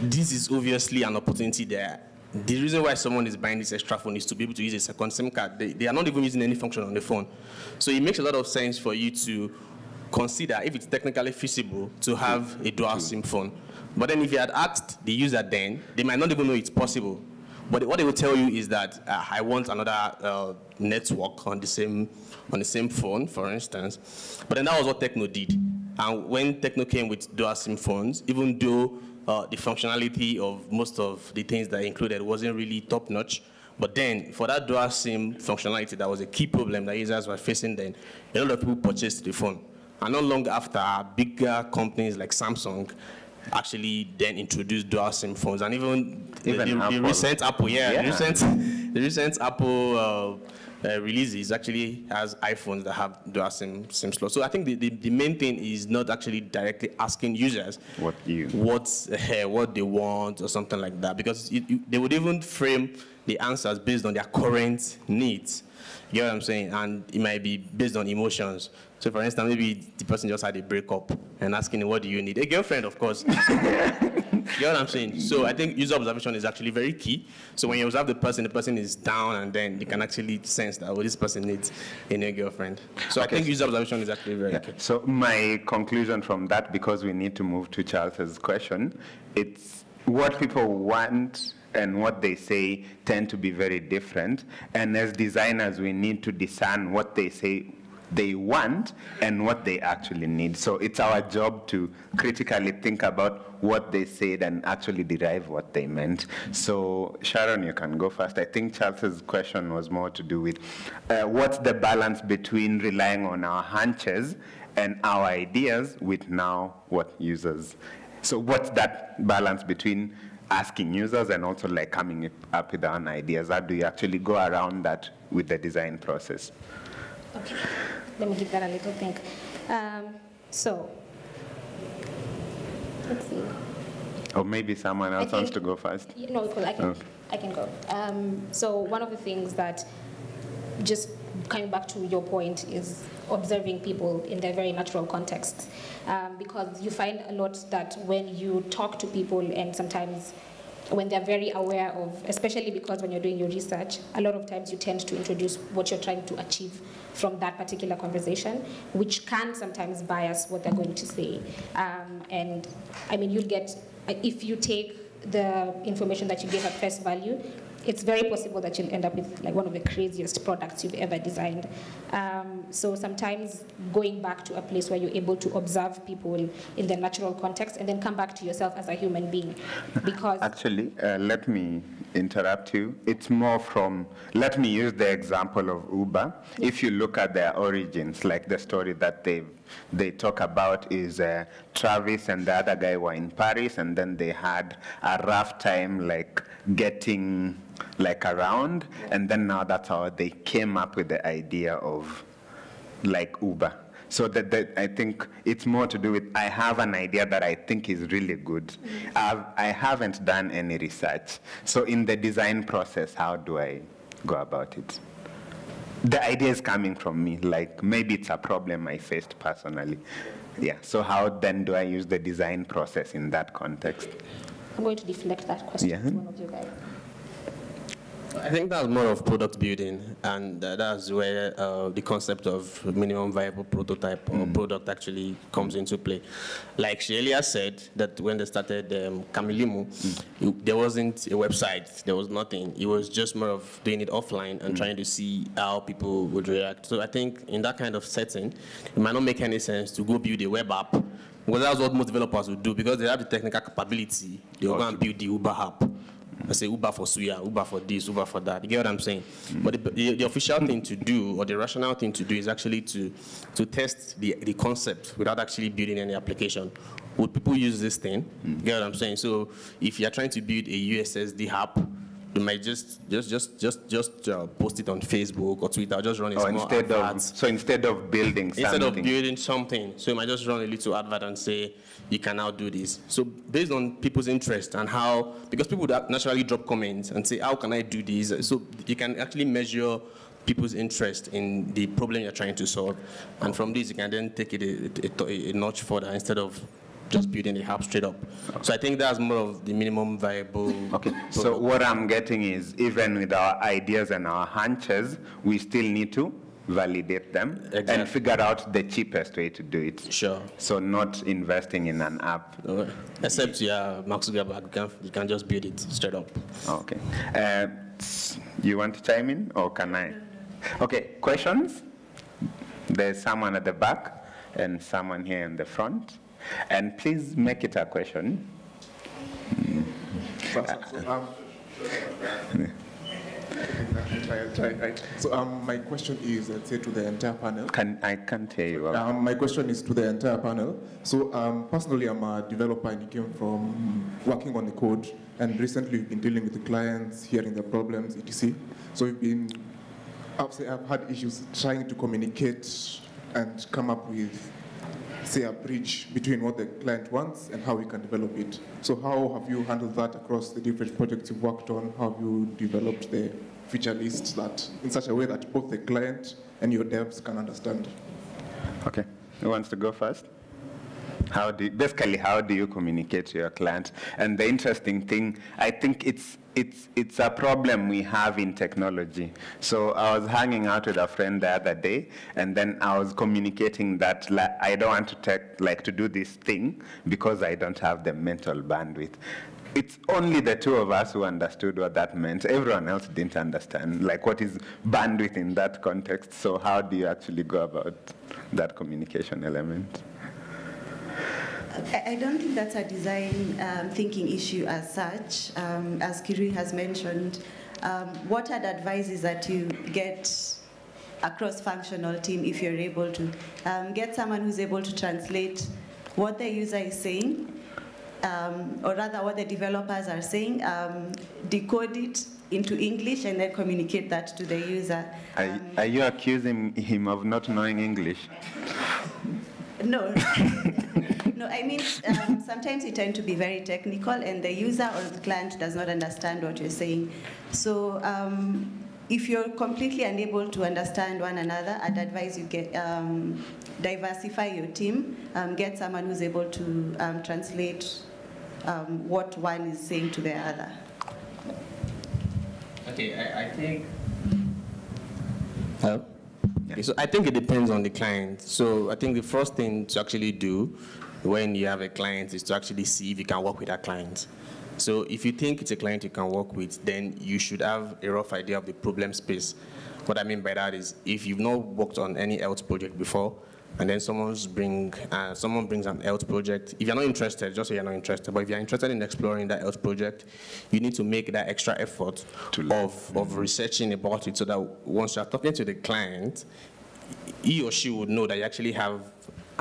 This is obviously an opportunity there. The reason why someone is buying this extra phone is to be able to use a second SIM card. They, they are not even using any function on the phone. So it makes a lot of sense for you to consider if it's technically feasible to have a dual SIM phone. But then if you had asked the user then, they might not even know it's possible. But what they will tell you is that uh, I want another uh, network on the same on the same phone, for instance. But then that was what Tecno did. And when Tecno came with dual SIM phones, even though uh, the functionality of most of the things that included wasn't really top notch, but then for that dual SIM functionality, that was a key problem that users were facing then. A lot of people purchased the phone. And not long after, bigger companies like Samsung actually then introduced dual SIM phones, and even, the- Even the, the Apple. recent Apple, yeah, Yeah. The recent, the recent Apple uh, uh, releases actually has iPhones that have dual SIM SIM slots. So I think the, the, the main thing is not actually directly asking users What you- what uh, what they want or something like that, because it, you, they would even frame the answers based on their current needs. You know what I'm saying? And it might be based on emotions. So, for instance, maybe the person just had a breakup and asking, "What do you need?" A girlfriend, of course. you know what I'm saying? So, I think user observation is actually very key. So, when you observe the person, the person is down, and then you can actually sense that, oh, this person needs a new girlfriend. So, I think user observation is actually very key. So my conclusion from that, because we need to move to Charles's question, it's what people want and what they say tend to be very different. And as designers, we need to discern what they say they want and what they actually need. So it's our job to critically think about what they said and actually derive what they meant. So Sharon, you can go first. I think Charles's question was more to do with uh, what's the balance between relying on our hunches and our ideas with now what users. So what's that balance between asking users and also like coming up with our own ideas? How do you actually go around that with the design process? Okay, let me give that a little think. Um, so, let's see. Or maybe someone else I wants to go first. No, cool, I can, Okay. I can go. Um, so one of the things that, just coming back to your point, is observing people in their very natural context. Um, because you find a lot that when you talk to people and sometimes when they're very aware of, especially because when you're doing your research, a lot of times you tend to introduce what you're trying to achieve from that particular conversation, which can sometimes bias what they're going to say. Um, and I mean, you'll get, if you take the information that you give at face value, it's very possible that you'll end up with like one of the craziest products you've ever designed. Um, so sometimes going back to a place where you're able to observe people in the natural context and then come back to yourself as a human being. Because actually, uh, let me interrupt you. It's more from, let me use the example of Uber. If you look at their origins, like the story that they they talk about is uh, Travis and the other guy were in Paris and then they had a rough time like getting like around and then now that's how they came up with the idea of like Uber. So that, that, I think it's more to do with I have an idea that I think is really good. Mm-hmm. I've, I haven't done any research. So in the design process, how do I go about it? The idea is coming from me. Like maybe it's a problem I faced personally. Yeah. So how then do I use the design process in that context? I'm going to deflect that question yeah. to one of you guys. I think that's more of product building, and uh, that's where uh, the concept of minimum viable prototype or mm. product actually comes into play. Like Shelia said, that when they started um, Kamilimu, mm. it, there wasn't a website, there was nothing. It was just more of doing it offline and mm. trying to see how people would react. So I think in that kind of setting, it might not make any sense to go build a web app because that's what most developers would do because they have the technical capability. They'll go and build the Uber app. I say Uber for Suya, Uber for this, Uber for that. You get what I'm saying? Mm. But the, the, the, official thing to do, or the rational thing to do, is actually to, to test the, the concept without actually building any application. Would people use this thing? Mm. You get what I'm saying? So if you're trying to build a USSD app, you might just just just just just uh, post it on Facebook or Twitter, just run a oh, small instead advert. Of, so instead of building instead something. of building something, so you might just run a little advert and say you can now do this. So based on people's interest and how, because people would naturally drop comments and say, how can I do this? So you can actually measure people's interest in the problem you're trying to solve, and from this you can then take it a, a, a notch further instead of just building the app straight up. So I think that's more of the minimum viable. Okay. So what I'm getting is even with our ideas and our hunches, we still need to validate them exactly. and figure out the cheapest way to do it. Sure. So not investing in an app. Okay. Except yeah, Max Zuckerberg, you can, you can just build it straight up. Okay. Uh, you want to chime in or can I? Okay, questions? There's someone at the back and someone here in the front. And please make it a question. So, um, so um, my question is, let's say, to the entire panel. Can I can't hear you. Um, my question is to the entire panel. So um, personally, I'm a developer and came from working on the code, and recently we've been dealing with the clients, hearing the problems, etc. So we've been, I've, I've had issues trying to communicate and come up with say, a bridge between what the client wants and how we can develop it. So how have you handled that across the different projects you've worked on? How have you developed the feature list that in such a way that both the client and your devs can understand? Okay. Who wants to go first? How do you, basically how do you communicate to your client? And the interesting thing, I think it's it's it's a problem we have in technology. So I was hanging out with a friend the other day, and then I was communicating that like, I don't want to take like to do this thing because I don't have the mental bandwidth. It's only the two of us who understood what that meant. Everyone else didn't understand, like what is bandwidth in that context. So how do you actually go about that communication element? I don't think that's a design um, thinking issue as such. Um, as Kirui has mentioned, um, what I'd advise is that you get a cross-functional team if you're able to. Um, get someone who's able to translate what the user is saying, um, or rather what the developers are saying, um, decode it into English and then communicate that to the user. Are, are you accusing him of not knowing English? No. no, I mean, um, sometimes you tend to be very technical and the user or the client does not understand what you're saying. So um, if you're completely unable to understand one another, I'd advise you get um, diversify your team, um, get someone who's able to um, translate um, what one is saying to the other. Okay, I, I think. Hello? Okay, so I think it depends on the client. So I think the first thing to actually do when you have a client is to actually see if you can work with that client. So if you think it's a client you can work with, then you should have a rough idea of the problem space. What I mean by that is if you've not worked on any health project before, and then someone's bring, uh, someone brings an health project. If you're not interested, just say you're not interested. But if you're interested in exploring that health project, you need to make that extra effort of, of researching about it so that once you're talking to the client, he or she would know that you actually have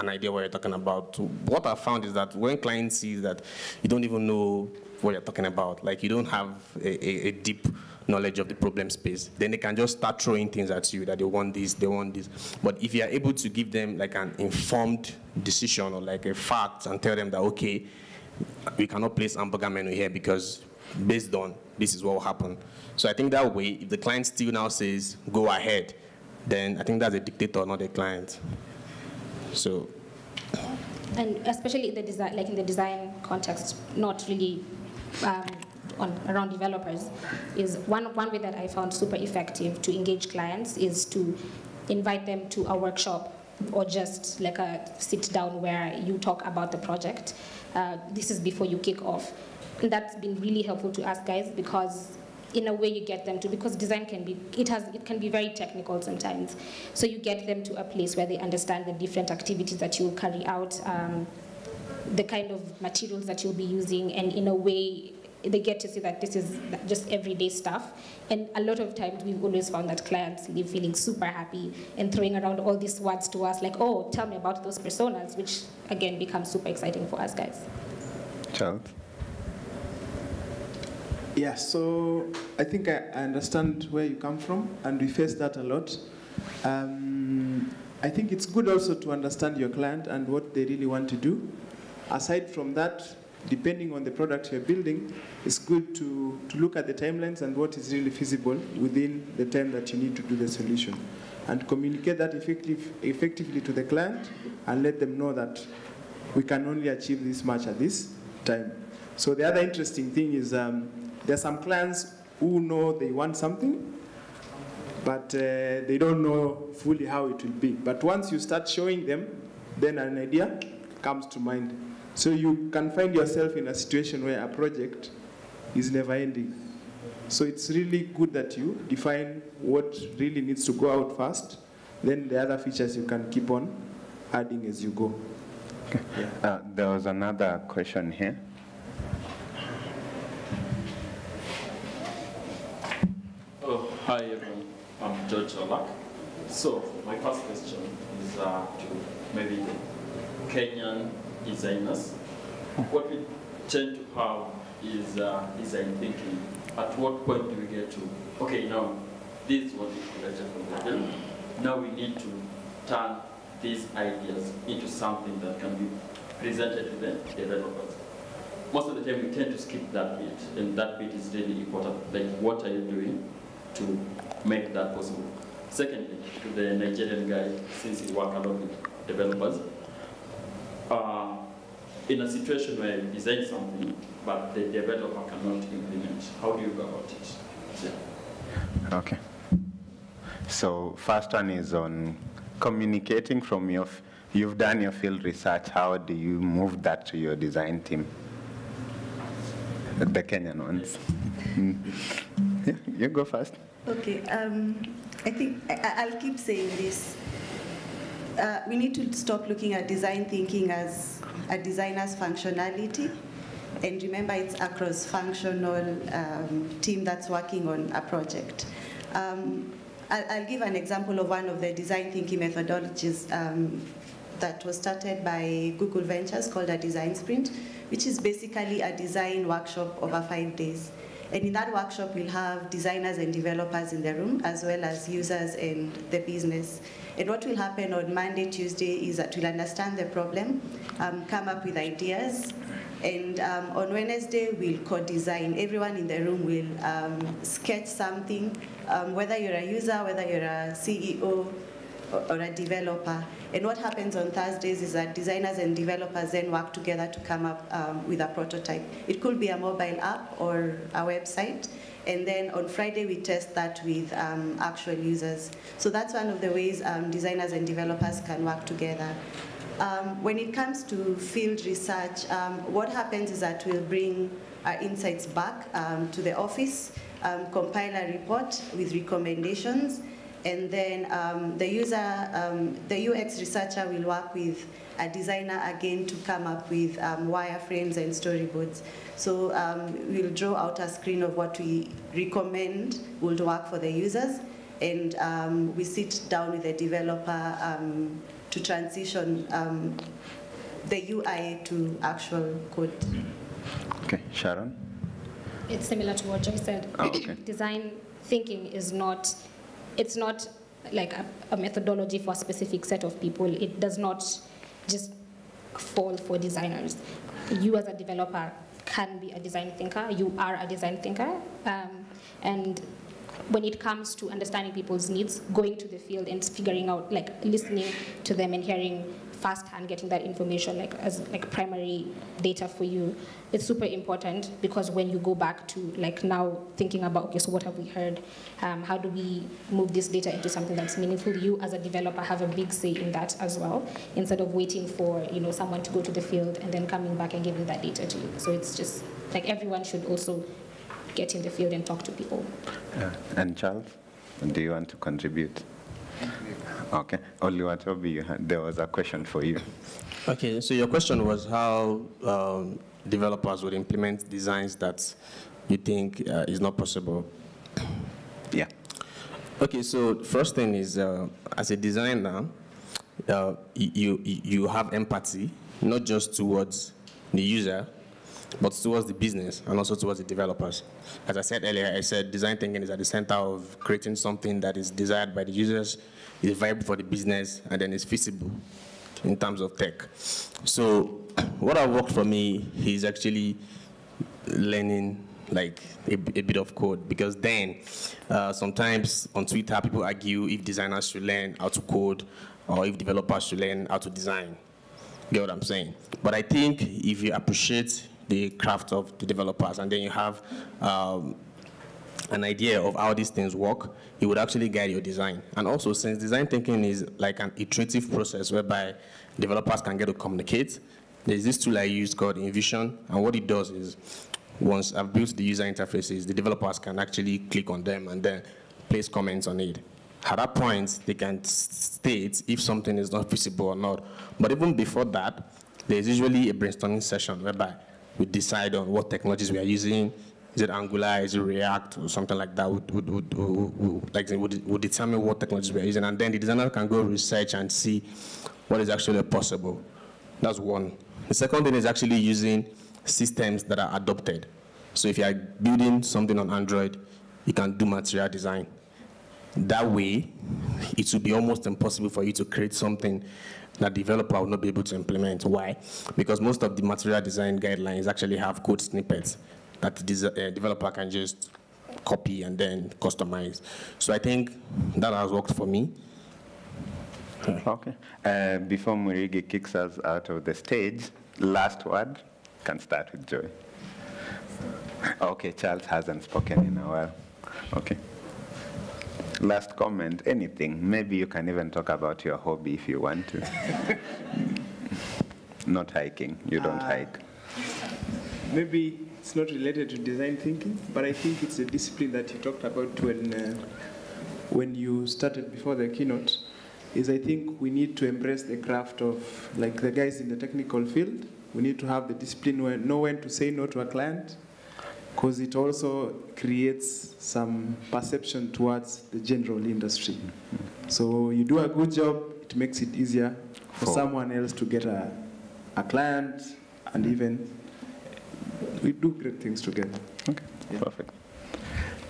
an idea what you're talking about. What I found is that when clients see that you don't even know what you're talking about, like you don't have a, a, a deep knowledge of the problem space. Then they can just start throwing things at you that they want this, they want this. But if you are able to give them like an informed decision or like a fact and tell them that, okay, we cannot place hamburger menu here because based on this is what will happen. So I think that way, if the client still now says, go ahead, then I think that's a dictator, not a client. So. And especially in the design, like in the design context, not really um, on, around developers is one, one way that I found super effective to engage clients is to invite them to a workshop or just like a sit down where you talk about the project. Uh, this is before you kick off. And that's been really helpful to us guys because in a way you get them to because design can be it has it can be very technical sometimes so you get them to a place where they understand the different activities that you carry out um, the kind of materials that you'll be using and in a way they get to see that this is just everyday stuff. And a lot of times we've always found that clients leave feeling super happy and throwing around all these words to us like, oh, tell me about those personas, which again becomes super exciting for us guys. Charles? Yeah, so I think I understand where you come from, and we face that a lot. Um, I think it's good also to understand your client and what they really want to do. Aside from that, depending on the product you're building, it's good to, to look at the timelines and what is really feasible within the time that you need to do the solution. And communicate that effective, effectively to the client and let them know that we can only achieve this much at this time. So the other interesting thing is um, there are some clients who know they want something, but uh, they don't know fully how it will be. But once you start showing them, then an idea comes to mind. So you can find yourself in a situation where a project is never ending. So it's really good that you define what really needs to go out first, then the other features you can keep on adding as you go. Okay. Yeah. Uh, there was another question here. Oh, hi everyone. I'm George Olak. So my first question is uh, to maybe Kenyan designers. What we tend to have is uh, design thinking. At what point do we get to, okay, now this is what we collected from the film. Now we need to turn these ideas into something that can be presented to the developers. Most of the time we tend to skip that bit, and that bit is really important. Like, what are you doing to make that possible? Secondly, to the Nigerian guy, since he work a lot with developers, uh, in a situation where you design something, but the developer cannot implement, how do you go about it? Yeah. Okay. So first one is on communicating from your, you've done your field research, how do you move that to your design team? The Kenyan ones. You go first. Okay, um, I think I, will keep saying this. Uh, we need to stop looking at design thinking as a designer's functionality. And remember, it's a cross-functional um, team that's working on a project. Um, I'll, I'll, give an example of one of the design thinking methodologies um, that was started by Google Ventures called a design sprint, which is basically a design workshop over five days. And in that workshop, we'll have designers and developers in the room, as well as users and the business. And what will happen on Monday, Tuesday is that we'll understand the problem, um, come up with ideas, and um, on Wednesday, we'll co-design. Everyone in the room will um, sketch something, um, whether you're a user, whether you're a CEO, or a developer. And what happens on Thursdays is that designers and developers then work together to come up um, with a prototype. It could be a mobile app or a website. And then on Friday, we test that with um, actual users. So that's one of the ways um, designers and developers can work together. Um, when it comes to field research, um, what happens is that we'll bring our insights back um, to the office, compile a report with recommendations, and then um, the user, um, the UX researcher will work with a designer again to come up with um, wireframes and storyboards. So um, we'll draw out a screen of what we recommend would work for the users, and um, we sit down with the developer um, to transition um, the UI to actual code. Okay, Sharon? It's similar to what Joy said. Oh, okay. Design thinking is not, it's not like a, a methodology for a specific set of people. It does not just fall for designers. You as a developer can be a design thinker. You are a design thinker. Um, and when it comes to understanding people's needs, going to the field and figuring out, like listening to them and hearing firsthand, getting that information like as like primary data for you, it's super important because when you go back to like now thinking about, okay, so what have we heard? Um, how do we move this data into something that's meaningful? You as a developer have a big say in that as well, instead of waiting for you know someone to go to the field and then coming back and giving that data to you. So it's just like everyone should also get in the field and talk to people. Uh, and Charles, do you want to contribute? Okay. Oluwatobi, had, there was a question for you. Okay, so your question was how um, developers would implement designs that you think uh, is not possible. Yeah. Okay, so first thing is, uh, as a designer, uh, you, you, you have empathy, not just towards the user, but towards the business and also towards the developers. As I said earlier, I said design thinking is at the center of creating something that is desired by the users, is viable for the business, and then it's feasible in terms of tech. So what I worked for me is actually learning like a, a, bit of code because then uh, sometimes on Twitter people argue if designers should learn how to code or if developers should learn how to design. Get what I'm saying? But I think if you appreciate the craft of the developers and then you have um, an idea of how these things work, it would actually guide your design. And also, since design thinking is like an iterative process whereby developers can get to communicate, there's this tool I use called InVision, and what it does is, once I've built the user interfaces, the developers can actually click on them and then place comments on it. At that point, they can state if something is not feasible or not. But even before that, there's usually a brainstorming session whereby we decide on what technologies we are using. Is it Angular? Is it React? Or something like that? Would, would, would, would like would, would determine what technologies we are using, and then the designer can go research and see what is actually possible. That's one. The second thing is actually using systems that are adopted. So if you are building something on Android, you can do material design. That way, it will be almost impossible for you to create something that developer will not be able to implement. Why? Because most of the material design guidelines actually have code snippets that this uh, developer can just copy and then customize. So I think that has worked for me. Okay. Uh, before Murigi kicks us out of the stage, last word can start with Joy. Okay, Charles hasn't spoken in a while. Okay. Last comment, anything. Maybe you can even talk about your hobby if you want to. not hiking. You don't uh, hike. Maybe it's not related to design thinking, but I think it's a discipline that you talked about when, uh, when you started before the keynote. Is I think we need to embrace the craft of, like the guys in the technical field, we need to have the discipline, know when to say no to a client, because it also creates some perception towards the general industry. So you do a good job, it makes it easier for, for someone else to get a, a client and even we do great things together. Okay, yeah. perfect.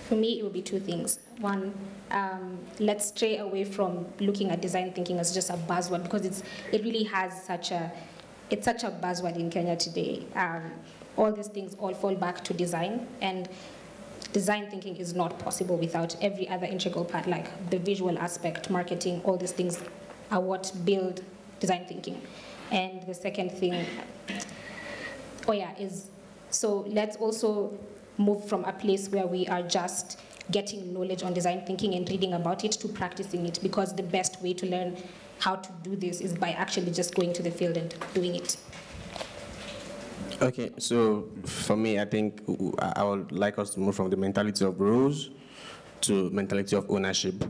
For me, it would be two things. One, um, let's stray away from looking at design thinking as just a buzzword because it's, it really has such a, it's such a buzzword in Kenya today. Um, all these things all fall back to design. And design thinking is not possible without every other integral part, like the visual aspect, marketing, all these things are what build design thinking. And the second thing, oh yeah, is so let's also move from a place where we are just getting knowledge on design thinking and reading about it to practicing it because the best way to learn how to do this is by actually just going to the field and doing it. Okay, so for me, I think I would like us to move from the mentality of rules to mentality of ownership.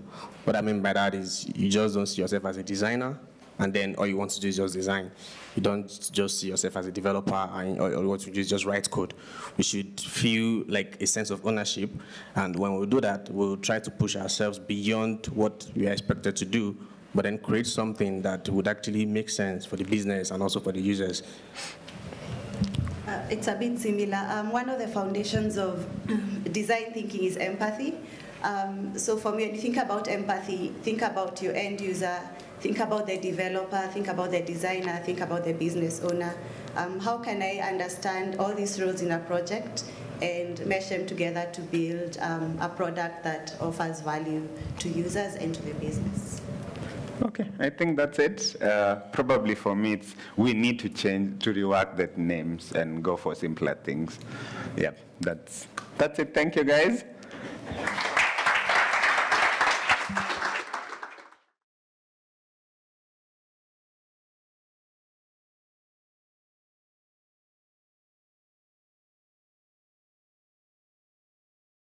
What I mean by that is you just don't see yourself as a designer, and then all you want to do is just design. You don't just see yourself as a developer and all you want to do is just write code. We should feel like a sense of ownership, and when we do that, we'll try to push ourselves beyond what we are expected to do, but then create something that would actually make sense for the business and also for the users. Uh, it's a bit similar. Um, one of the foundations of design thinking is empathy. Um, so for me, when you think about empathy, think about your end user, think about the developer, think about the designer, think about the business owner. Um, how can I understand all these roles in a project and mesh them together to build um, a product that offers value to users and to the business? Okay, I think that's it. Uh, probably for me, it's we need to change to rework the names and go for simpler things. Yeah, that's that's it. Thank you, guys.